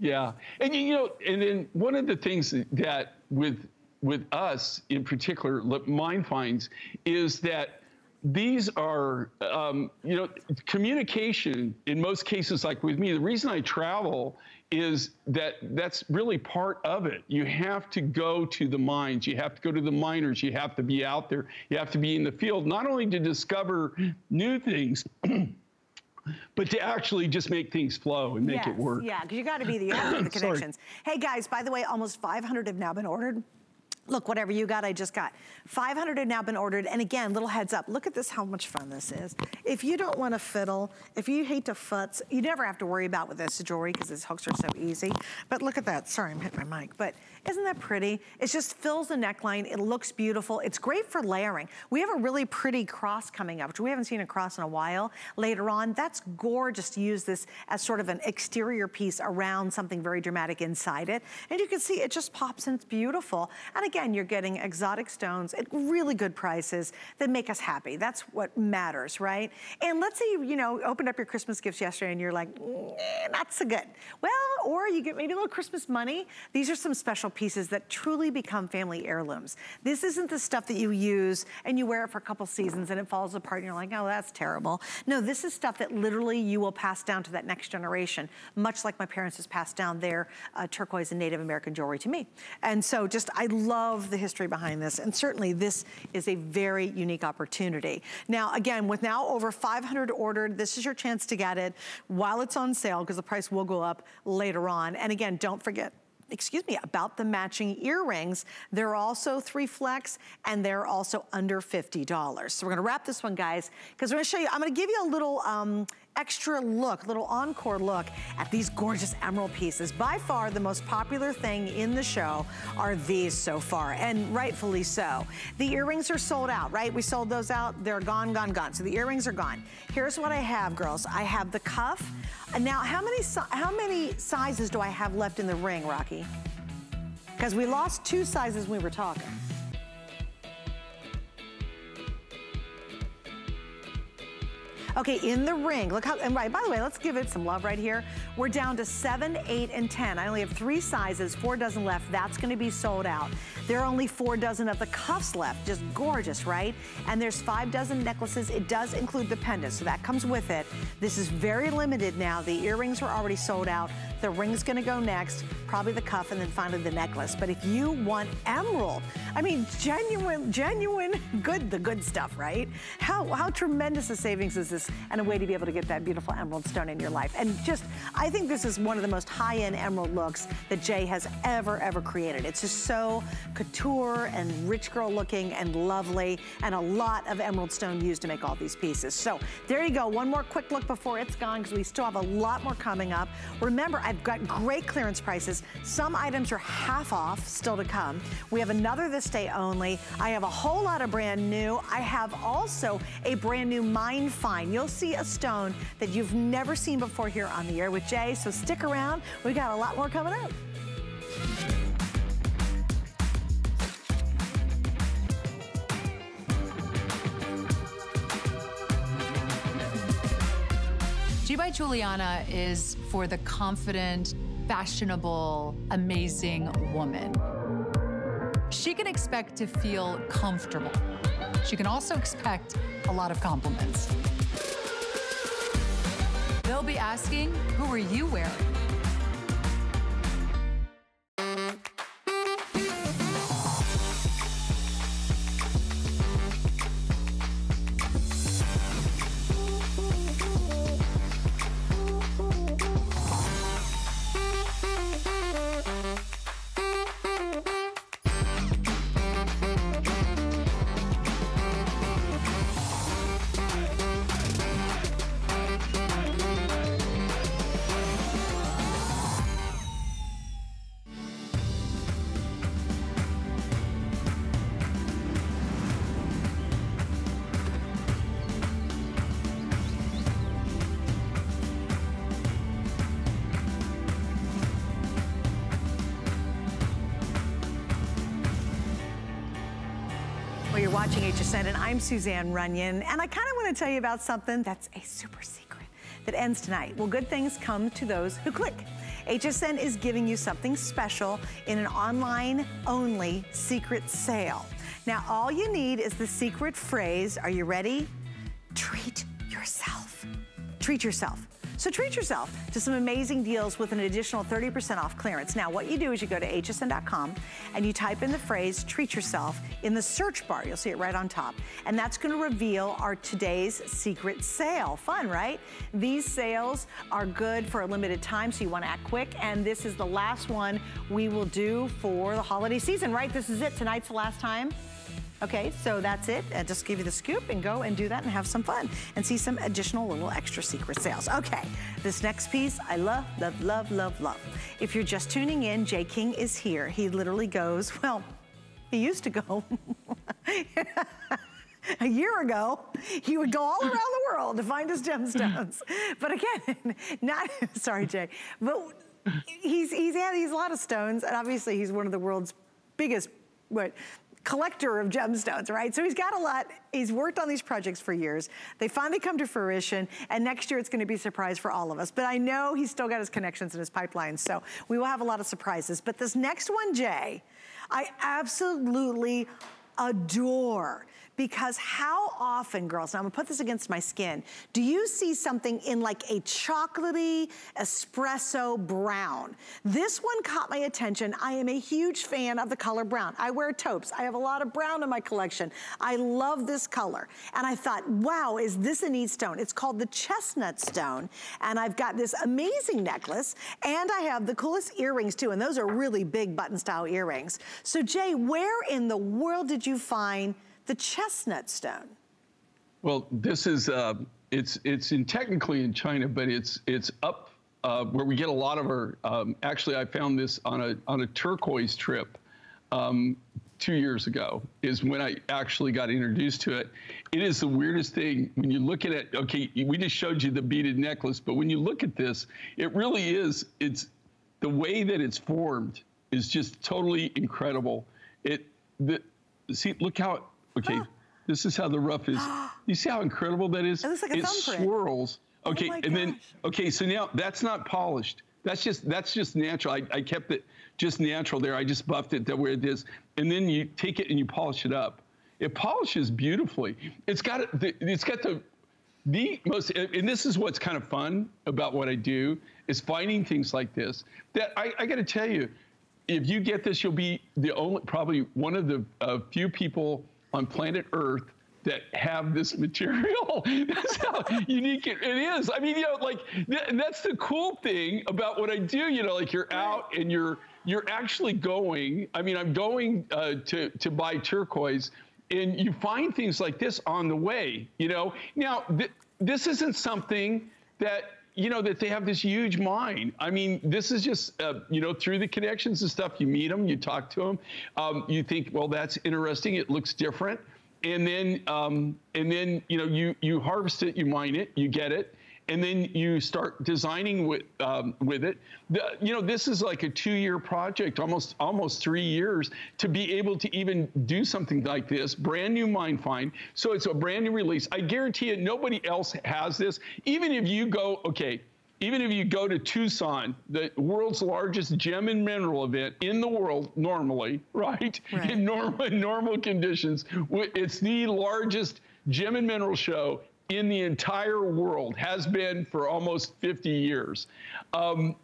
Yeah, and you know, and then one of the things that with with us in particular, Mine Finds, is that these are, um, you know, communication in most cases, like with me, the reason I travel is that that's really part of it. You have to go to the mines, you have to go to the miners, you have to be out there, you have to be in the field, not only to discover new things, but to actually just make things flow and make yes, it work. Yeah, because you got to be the, the connections. hey guys, by the way, almost 500 have now been ordered. Look, whatever you got, I just got. 500 have now been ordered. And again, little heads up, look at this, how much fun this is. If you don't want to fiddle, if you hate to futz, you never have to worry about with this jewelry because these hooks are so easy. But look at that, sorry, I'm hitting my mic. But isn't that pretty? It just fills the neckline. It looks beautiful. It's great for layering. We have a really pretty cross coming up, which we haven't seen a cross in a while. Later on, that's gorgeous to use this as sort of an exterior piece around something very dramatic inside it. And you can see it just pops and it's beautiful. And again, you're getting exotic stones at really good prices that make us happy. That's what matters, right? And let's say you, you know, opened up your Christmas gifts yesterday and you're like, not so good. Well, or you get maybe a little Christmas money. These are some special pieces that truly become family heirlooms. This isn't the stuff that you use and you wear it for a couple seasons and it falls apart and you're like, oh, that's terrible. No, this is stuff that literally you will pass down to that next generation, much like my parents has passed down their uh, turquoise and Native American jewelry to me. And so just, I love the history behind this. And certainly this is a very unique opportunity. Now, again, with now over 500 ordered, this is your chance to get it while it's on sale because the price will go up later on. And again, don't forget, excuse me, about the matching earrings. They're also three flex and they're also under $50. So we're gonna wrap this one, guys, because we're gonna show you, I'm gonna give you a little um, extra look, little encore look at these gorgeous emerald pieces. By far the most popular thing in the show are these so far, and rightfully so. The earrings are sold out, right? We sold those out, they're gone, gone, gone. So the earrings are gone. Here's what I have, girls. I have the cuff. Now, how many, how many sizes do I have left in the ring, Rocky? Because we lost two sizes when we were talking. Okay, in the ring, look how, and right, by the way, let's give it some love right here. We're down to seven, eight, and 10. I only have three sizes, four dozen left. That's gonna be sold out. There are only four dozen of the cuffs left, just gorgeous, right? And there's five dozen necklaces. It does include the pendant, so that comes with it. This is very limited now. The earrings are already sold out. The ring's gonna go next, probably the cuff, and then finally the necklace. But if you want emerald, I mean, genuine, genuine, good, the good stuff, right? How, how tremendous a savings is this and a way to be able to get that beautiful emerald stone in your life. And just, I think this is one of the most high-end emerald looks that Jay has ever, ever created. It's just so couture and rich girl looking and lovely and a lot of emerald stone used to make all these pieces. So there you go. One more quick look before it's gone because we still have a lot more coming up. Remember, I've got great clearance prices. Some items are half off still to come. We have another this day only. I have a whole lot of brand new. I have also a brand new Mine Find. You'll see a stone that you've never seen before here on the air with Jay, so stick around. We got a lot more coming up. G by Giuliana is for the confident, fashionable, amazing woman. She can expect to feel comfortable. She can also expect a lot of compliments. They'll be asking, who are you wearing? I'm Suzanne Runyan, and I kind of want to tell you about something that's a super secret that ends tonight. Well, good things come to those who click. HSN is giving you something special in an online-only secret sale. Now, all you need is the secret phrase. Are you ready? Treat yourself. Treat yourself. So treat yourself to some amazing deals with an additional 30% off clearance. Now, what you do is you go to hsn.com and you type in the phrase treat yourself in the search bar. You'll see it right on top. And that's gonna reveal our today's secret sale. Fun, right? These sales are good for a limited time, so you wanna act quick. And this is the last one we will do for the holiday season, right? This is it, tonight's the last time. Okay, so that's it. Uh, just give you the scoop and go and do that and have some fun and see some additional little extra secret sales. Okay, this next piece I love, love, love, love, love. If you're just tuning in, Jay King is here. He literally goes, well, he used to go. a year ago, he would go all around the world to find his gemstones. but again, not, sorry, Jay, but he's, he's, had, he's a lot of stones, and obviously he's one of the world's biggest what, collector of gemstones, right? So he's got a lot, he's worked on these projects for years. They finally come to fruition, and next year it's gonna be a surprise for all of us. But I know he's still got his connections and his pipeline, so we will have a lot of surprises. But this next one, Jay, I absolutely adore because how often, girls, now I'm gonna put this against my skin, do you see something in like a chocolatey espresso brown? This one caught my attention. I am a huge fan of the color brown. I wear taupes. I have a lot of brown in my collection. I love this color. And I thought, wow, is this a neat stone? It's called the chestnut stone. And I've got this amazing necklace and I have the coolest earrings too. And those are really big button style earrings. So Jay, where in the world did you find the chestnut stone? Well, this is, uh, it's, it's in technically in China, but it's, it's up uh, where we get a lot of our, um, actually I found this on a, on a turquoise trip um, two years ago is when I actually got introduced to it. It is the weirdest thing when you look at it. Okay, we just showed you the beaded necklace, but when you look at this, it really is, it's the way that it's formed is just totally incredible. It, the, see, look how Okay, this is how the rough is. you see how incredible that is? It looks like a It thumbprint. swirls. Oh Okay, my and then okay, so now that's not polished. That's just that's just natural. I, I kept it just natural there. I just buffed it that where it is, and then you take it and you polish it up. It polishes beautifully. It's got the, it's got the the most and this is what's kind of fun about what I do is finding things like this that I, I got to tell you, if you get this, you'll be the only probably one of the uh, few people on planet Earth that have this material. that's how unique it, it is. I mean, you know, like th- that's the cool thing about what I do. You know, like you're out and you're you're actually going. I mean, I'm going uh, to to buy turquoise, and you find things like this on the way. You know, now th- this isn't something that you know that they have this huge mine. I mean, this is just uh, you know through the connections and stuff. You meet them, you talk to them, um, you think, well, that's interesting. It looks different, and then um, and then you know you you harvest it, you mine it, you get it, and then you start designing with um, with it. The, you know, this is like a two-year project, almost almost three years, to be able to even do something like this. Brand new mine find, so it's a brand new release. I guarantee you, nobody else has this. Even if you go, okay. Even if you go to Tucson, the world's largest gem and mineral event in the world, normally, right? Right. In normal normal conditions, it's the largest gem and mineral show in the entire world. Has been for almost 50 years. Um,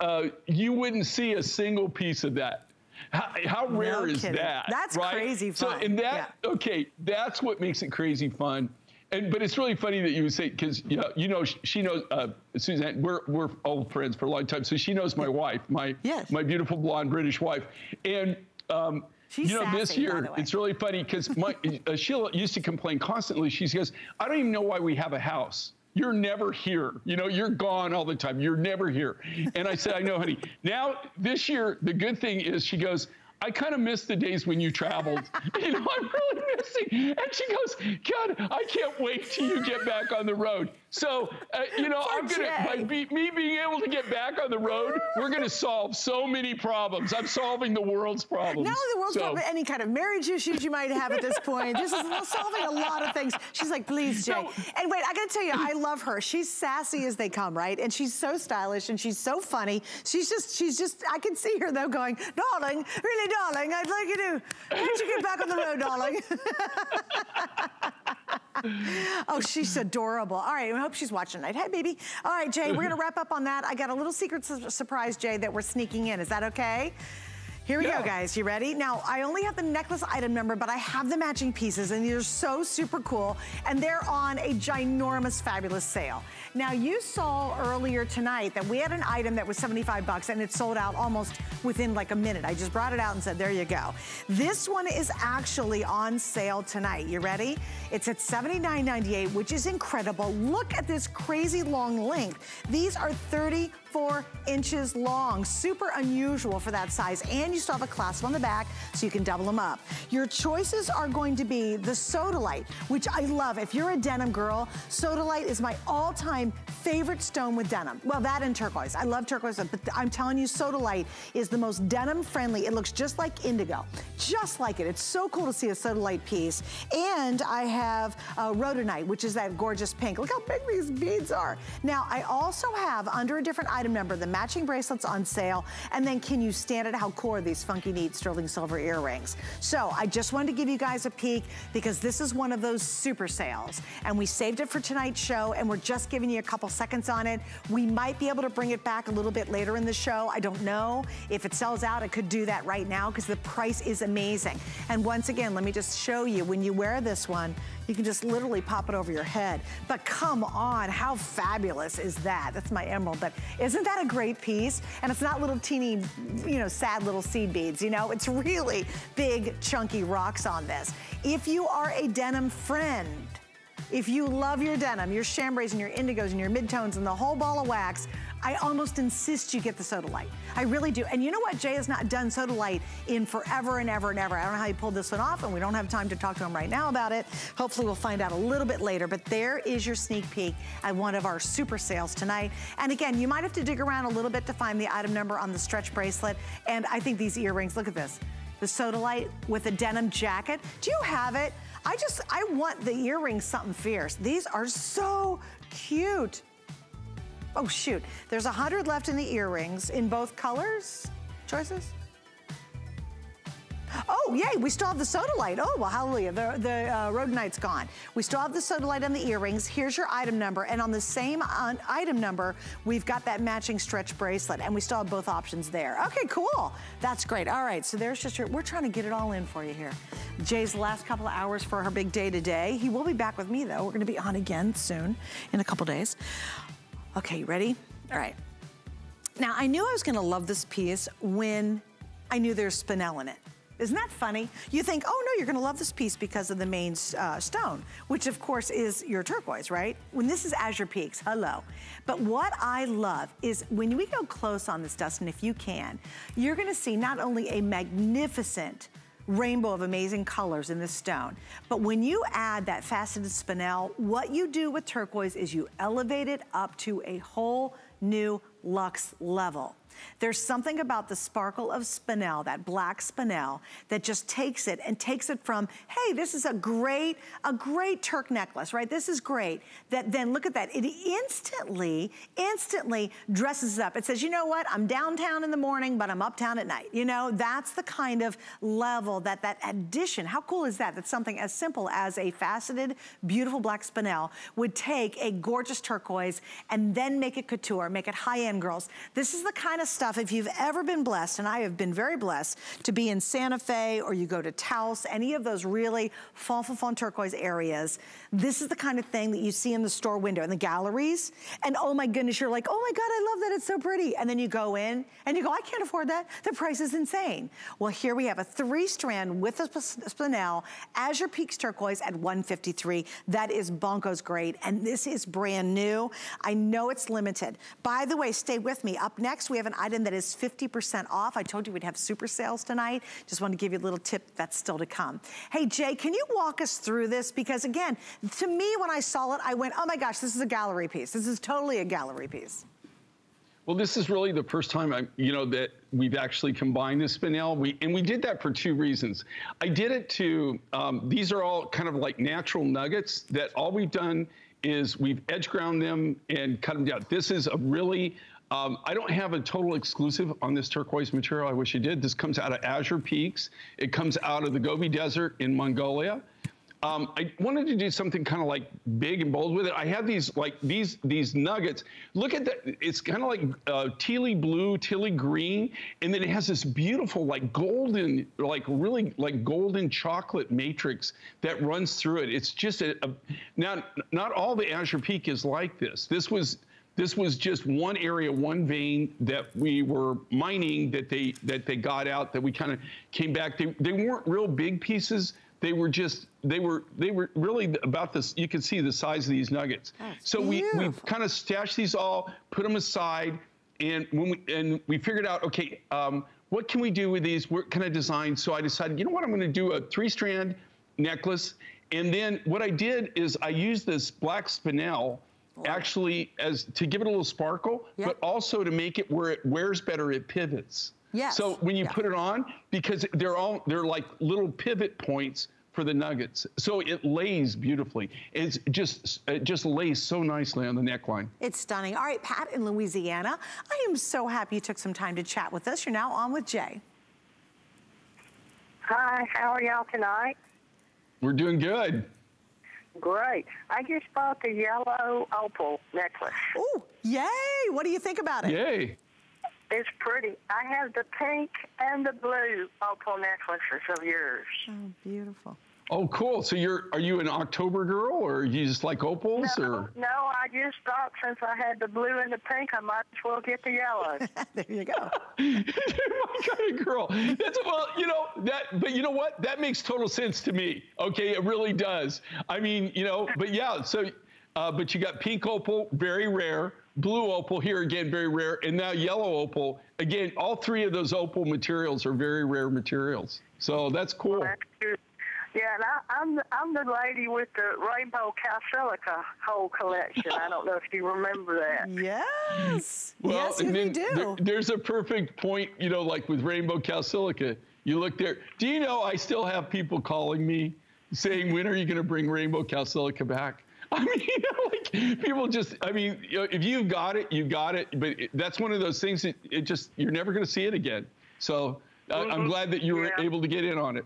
uh, you wouldn't see a single piece of that. How, how rare is that? That's right? crazy So, fun. and that okay, that's what makes it crazy fun. And but it's really funny that you would say because you know, you know she knows uh, Suzanne. We're we're old friends for a long time, so she knows my wife, my Yes. my beautiful blonde British wife, and. Um, She's you know, this sassy, by year it's really funny because my uh, Sheila used to complain constantly. She goes, "I don't even know why we have a house. You're never here. You know, you're gone all the time. You're never here." And I said, "I know, honey." Now this year, the good thing is, she goes, I kind of miss the days when you traveled. you know, I'm really missing. And she goes, God, I can't wait till you get back on the road. So, uh, you know, I'm going to, by be, me being able to get back on the road, we're going to solve so many problems. I'm solving the world's problems. Not only the world's So- problem, but any kind of marriage issues you might have at this point. This is solving a lot of things. She's like, please, Jay. No. And wait, I gotta tell you, I love her. She's sassy as they come, right? And she's so stylish and she's so funny. She's just, she's just, I can see her though going, darling, really, darling, I'd like you to, can't you get back on the road, darling? oh, she's adorable. All right, I hope she's watching tonight. Hey, baby. All right, Jay, we're gonna wrap up on that. I got a little secret su- surprise, Jay, that we're sneaking in. Is that okay? Here we Yeah. go, guys. You ready? Now, I only have the necklace item number, but I have the matching pieces, and they're so super cool, and they're on a ginormous, fabulous sale. Now, you saw earlier tonight that we had an item that was 75 bucks, and it sold out almost within like a minute. I just brought it out and said, there you go. This one is actually on sale tonight. You ready? It's at $79.98, which is incredible. Look at this crazy long length. These are 30 four inches long. Super unusual for that size. And you still have a clasp on the back so you can double them up. Your choices are going to be the Sodalite, which I love. If you're a denim girl, Sodalite is my all-time favorite stone with denim. Well, that and turquoise. I love turquoise, but I'm telling you, Sodalite is the most denim friendly. It looks just like indigo, just like it. It's so cool to see a Sodalite piece. And I have uh, Rhodonite, which is that gorgeous pink. Look how big these beads are. Now, I also have, under a different item number, the matching bracelets on sale. And then can you stand it? How cool are these funky, neat sterling silver earrings? So I just wanted to give you guys a peek because this is one of those super sales. And we saved it for tonight's show and we're just giving you a couple seconds on it. We might be able to bring it back a little bit later in the show. I don't know. If it sells out, I could do that right now because the price is amazing. And once again, let me just show you, when you wear this one, you can just literally pop it over your head. But come on, how fabulous is that? That's my emerald, but isn't that a great piece? And it's not little teeny, you know, sad little seed beads, you know? It's really big, chunky rocks on this. If you are a denim friend, if you love your denim, your chambrays and your indigos and your midtones and the whole ball of wax, I almost insist you get the Sodalite. I really do. And you know what? Jay has not done Sodalite in forever and ever and ever. I don't know how he pulled this one off, and we don't have time to talk to him right now about it. Hopefully we'll find out a little bit later. But there is your sneak peek at one of our super sales tonight. And again, you might have to dig around a little bit to find the item number on the stretch bracelet. And I think these earrings, look at this. The Sodalite with a denim jacket. Do you have it? I just, I want the earrings something fierce. These are so cute. Oh, shoot. There's a 100 left in the earrings in both colors choices. Oh, yay, we still have the Sodalite. Oh, well, hallelujah, the, the uh, Rhodonite's gone. We still have the Sodalite on the earrings. Here's your item number, and on the same uh, item number, we've got that matching stretch bracelet, and we still have both options there. Okay, cool. That's great. All right, so there's just your, we're trying to get it all in for you here. Jay's last couple of hours for her big day today. He will be back with me, though. We're gonna be on again soon, in a couple days. Okay, ready? All right. Now, I knew I was gonna love this piece when I knew there's spinel in it. Isn't that funny? You think, oh no, you're gonna love this piece because of the main uh, stone, which of course is your turquoise, right? When this is Azure Peaks, hello. But what I love is when we go close on this, Dustin, if you can, you're gonna see not only a magnificent rainbow of amazing colors in this stone. But when you add that faceted spinel, what you do with turquoise is you elevate it up to a whole new luxe level. There's something about the sparkle of spinel, that black spinel, that just takes it and takes it from, hey, this is a great, a great Turk necklace, right? This is great. That then look at that. It instantly, instantly dresses up. It says, you know what? I'm downtown in the morning, but I'm uptown at night. You know, that's the kind of level that that addition, how cool is that? That something as simple as a faceted, beautiful black spinel would take a gorgeous turquoise and then make it couture, make it high-end girls. This is the kind of stuff, if you've ever been blessed, and I have been very blessed to be in Santa Fe or you go to Taos, any of those really fall fawn turquoise areas, this is the kind of thing that you see in the store window, in the galleries, and oh my goodness, you're like, oh my God, I love that, it's so pretty. And then you go in and you go, I can't afford that. The price is insane. Well, here we have a three strand with a spinel, Azure Peaks turquoise at 153. That is bonkos great, and this is brand new. I know it's limited. By the way, stay with me. Up next, we have an item that is 50% off. I told you we'd have super sales tonight. Just wanted to give you a little tip that's still to come. Hey, Jay, can you walk us through this? Because again, to me, when I saw it, I went, oh my gosh, this is a gallery piece. This is totally a gallery piece. Well, this is really the first time I, you know, that we've actually combined the spinel. We and we did that for two reasons. I did it to. Um, these are all kind of like natural nuggets that all we've done is we've edge ground them and cut them down. This is a really um, I don't have a total exclusive on this turquoise material. I wish I did. This comes out of Azure Peaks. It comes out of the Gobi Desert in Mongolia. Um, I wanted to do something kind of like big and bold with it. I had these like these these nuggets. Look at that. It's kind of like uh, tealy blue, tealy green, and then it has this beautiful like golden, like really like golden chocolate matrix that runs through it. It's just a, a now not all the Azure Peak is like this. This was this was just one area, one vein that we were mining that they that they got out that we kind of came back. They, they weren't real big pieces. They were just they were they were really about this. You can see the size of these nuggets. That's so we we kind of stashed these all, put them aside, and when we and we figured out, okay, um, what can we do with these? What kind of design? So I decided, you know what, I'm going to do a three-strand necklace. And then what I did is I used this black spinel actually as to give it a little sparkle, yep. but also to make it where it wears better, it pivots. Yes. So when you yeah. put it on, because they're all they're like little pivot points for the nuggets. So it lays beautifully. It's just it just lays so nicely on the neckline. It's stunning. All right, Pat in Louisiana, I am so happy you took some time to chat with us. You're now on with Jay. Hi, how are y'all tonight? We're doing good. Great. I just bought the yellow opal necklace. Oh, yay! What do you think about it? Yay. It's pretty. I have the pink and the blue opal necklaces of yours. Oh, beautiful. Oh, cool. So you're are you an October girl, or you just like opals, no, or? No, I just thought since I had the blue and the pink, I might as well get the yellow. there you go. you're my kind of girl. That's well, you know that, but you know what? That makes total sense to me. Okay, it really does. I mean, you know, but yeah. So, uh, but you got pink opal, very rare. Blue opal here again, very rare, and now yellow opal again. All three of those opal materials are very rare materials. So that's cool. Well, that's yeah, and I, am the, I'm the lady with the rainbow calsilica whole collection. I don't know if you remember that. Yes. Well, yes, you do. There, there's a perfect point, you know, like with rainbow calsilica. You look there. Do you know I still have people calling me saying, when are you going to bring rainbow calsilica back? I mean, you know, like people just, I mean, you know, if you've got it, you've got it. But it, that's one of those things that it just, you're never going to see it again. So mm-hmm. I'm glad that you were yeah. able to get in on it.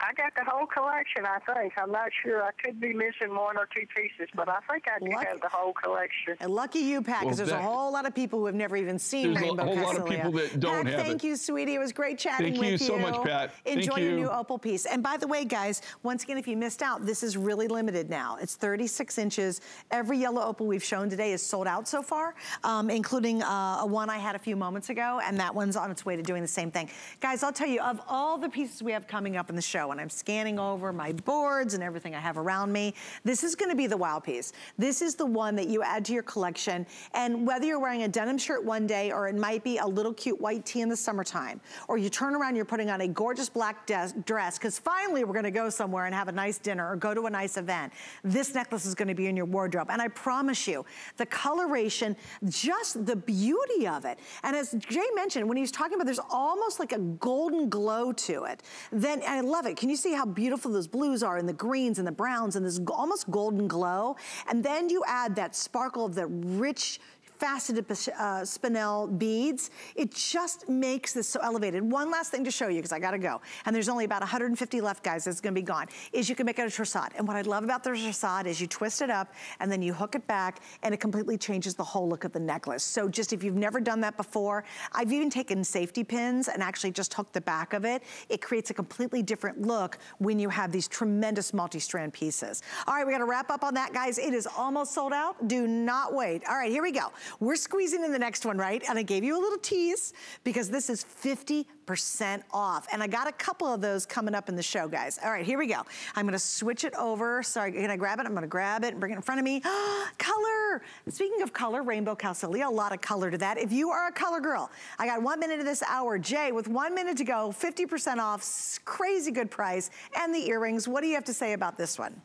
I got the whole collection, I think. I'm not sure. I could be missing one or two pieces, but I think I do lucky, have the whole collection. And lucky you, Pat, because well, there's a whole lot of people who have never even seen there's Rainbow a whole Calsilica. lot of people that don't Pat, have thank it. you, sweetie. It was great chatting thank with you. Thank you so much, Pat. Enjoy thank your you. new opal piece. And by the way, guys, once again, if you missed out, this is really limited now. It's 36 inches. Every yellow opal we've shown today is sold out so far, um, including uh, a one I had a few moments ago, and that one's on its way to doing the same thing. Guys, I'll tell you, of all the pieces we have coming up in the show, and I'm scanning over my boards and everything I have around me. This is gonna be the wow piece. This is the one that you add to your collection. And whether you're wearing a denim shirt one day or it might be a little cute white tee in the summertime, or you turn around, you're putting on a gorgeous black dress, because finally we're gonna go somewhere and have a nice dinner or go to a nice event. This necklace is gonna be in your wardrobe. And I promise you, the coloration, just the beauty of it. And as Jay mentioned, when he was talking about there's almost like a golden glow to it. Then, I love it. Can you see how beautiful those blues are and the greens and the browns and this almost golden glow. And then you add that sparkle of the rich faceted uh, spinel beads. It just makes this so elevated. One last thing to show you, because I gotta go, and there's only about 150 left, guys, it's gonna be gone, is you can make it a torsade. And what I love about the torsade is you twist it up, and then you hook it back, and it completely changes the whole look of the necklace. So just if you've never done that before, I've even taken safety pins and actually just hooked the back of it. It creates a completely different look when you have these tremendous multi-strand pieces. All right, we gotta wrap up on that, guys. It is almost sold out. Do not wait. All right, here we go. We're squeezing in the next one, right? And I gave you a little tease because this is 50% off. And I got a couple of those coming up in the show, guys. All right, here we go. I'm gonna switch it over. Sorry, can I grab it? I'm gonna grab it and bring it in front of me. color! Speaking of color, Rainbow Calsilica, a lot of color to that. If you are a color girl, I got one minute of this hour. Jay, with one minute to go, 50% off, crazy good price, and the earrings. What do you have to say about this one?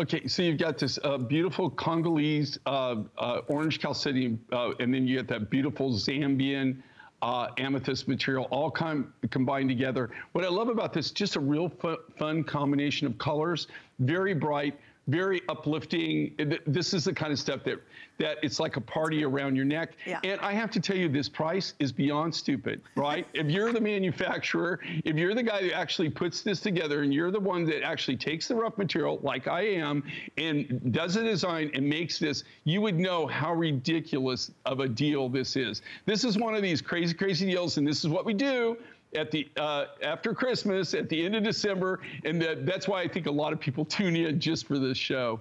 Okay, so you've got this uh, beautiful Congolese uh, uh, orange calcitium, uh, and then you get that beautiful Zambian uh, amethyst material, all com combined together. What I love about this, just a real fu fun combination of colors, very bright, very uplifting. This is the kind of stuff that that it's like a party around your neck. Yeah. And I have to tell you, this price is beyond stupid, right? if you're the manufacturer, if you're the guy that actually puts this together, and you're the one that actually takes the rough material, like I am, and does a design and makes this, you would know how ridiculous of a deal this is. This is one of these crazy, crazy deals, and this is what we do at the uh, after Christmas, at the end of December, and that, that's why I think a lot of people tune in just for this show.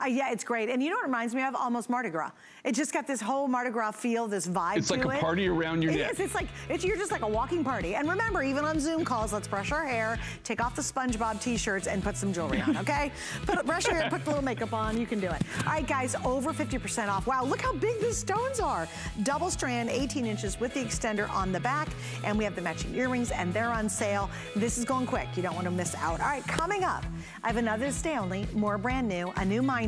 Uh, yeah, it's great. And you know what it reminds me of? Almost Mardi Gras. It just got this whole Mardi Gras feel, this vibe It's like a it. party around your it neck. Is. It's like, it's, you're just like a walking party. And remember, even on Zoom calls, let's brush our hair, take off the SpongeBob t-shirts, and put some jewelry on, okay? put, brush your hair, put a little makeup on, you can do it. All right, guys, over 50% off. Wow, look how big these stones are. Double strand, 18 inches with the extender on the back. And we have the matching earrings, and they're on sale. This is going quick. You don't want to miss out. All right, coming up, I have another stay only, more brand new, a new Mine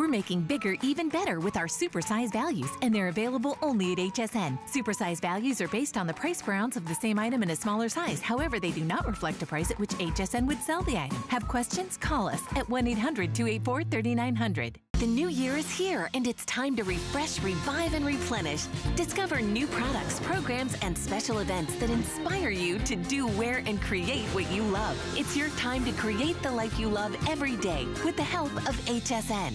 We're making bigger even better with our supersize values, and they're available only at HSN. Supersize values are based on the price per ounce of the same item in a smaller size. However, they do not reflect a price at which HSN would sell the item. Have questions? Call us at 1 800 284 3900. The new year is here, and it's time to refresh, revive, and replenish. Discover new products, programs, and special events that inspire you to do, wear, and create what you love. It's your time to create the life you love every day with the help of HSN.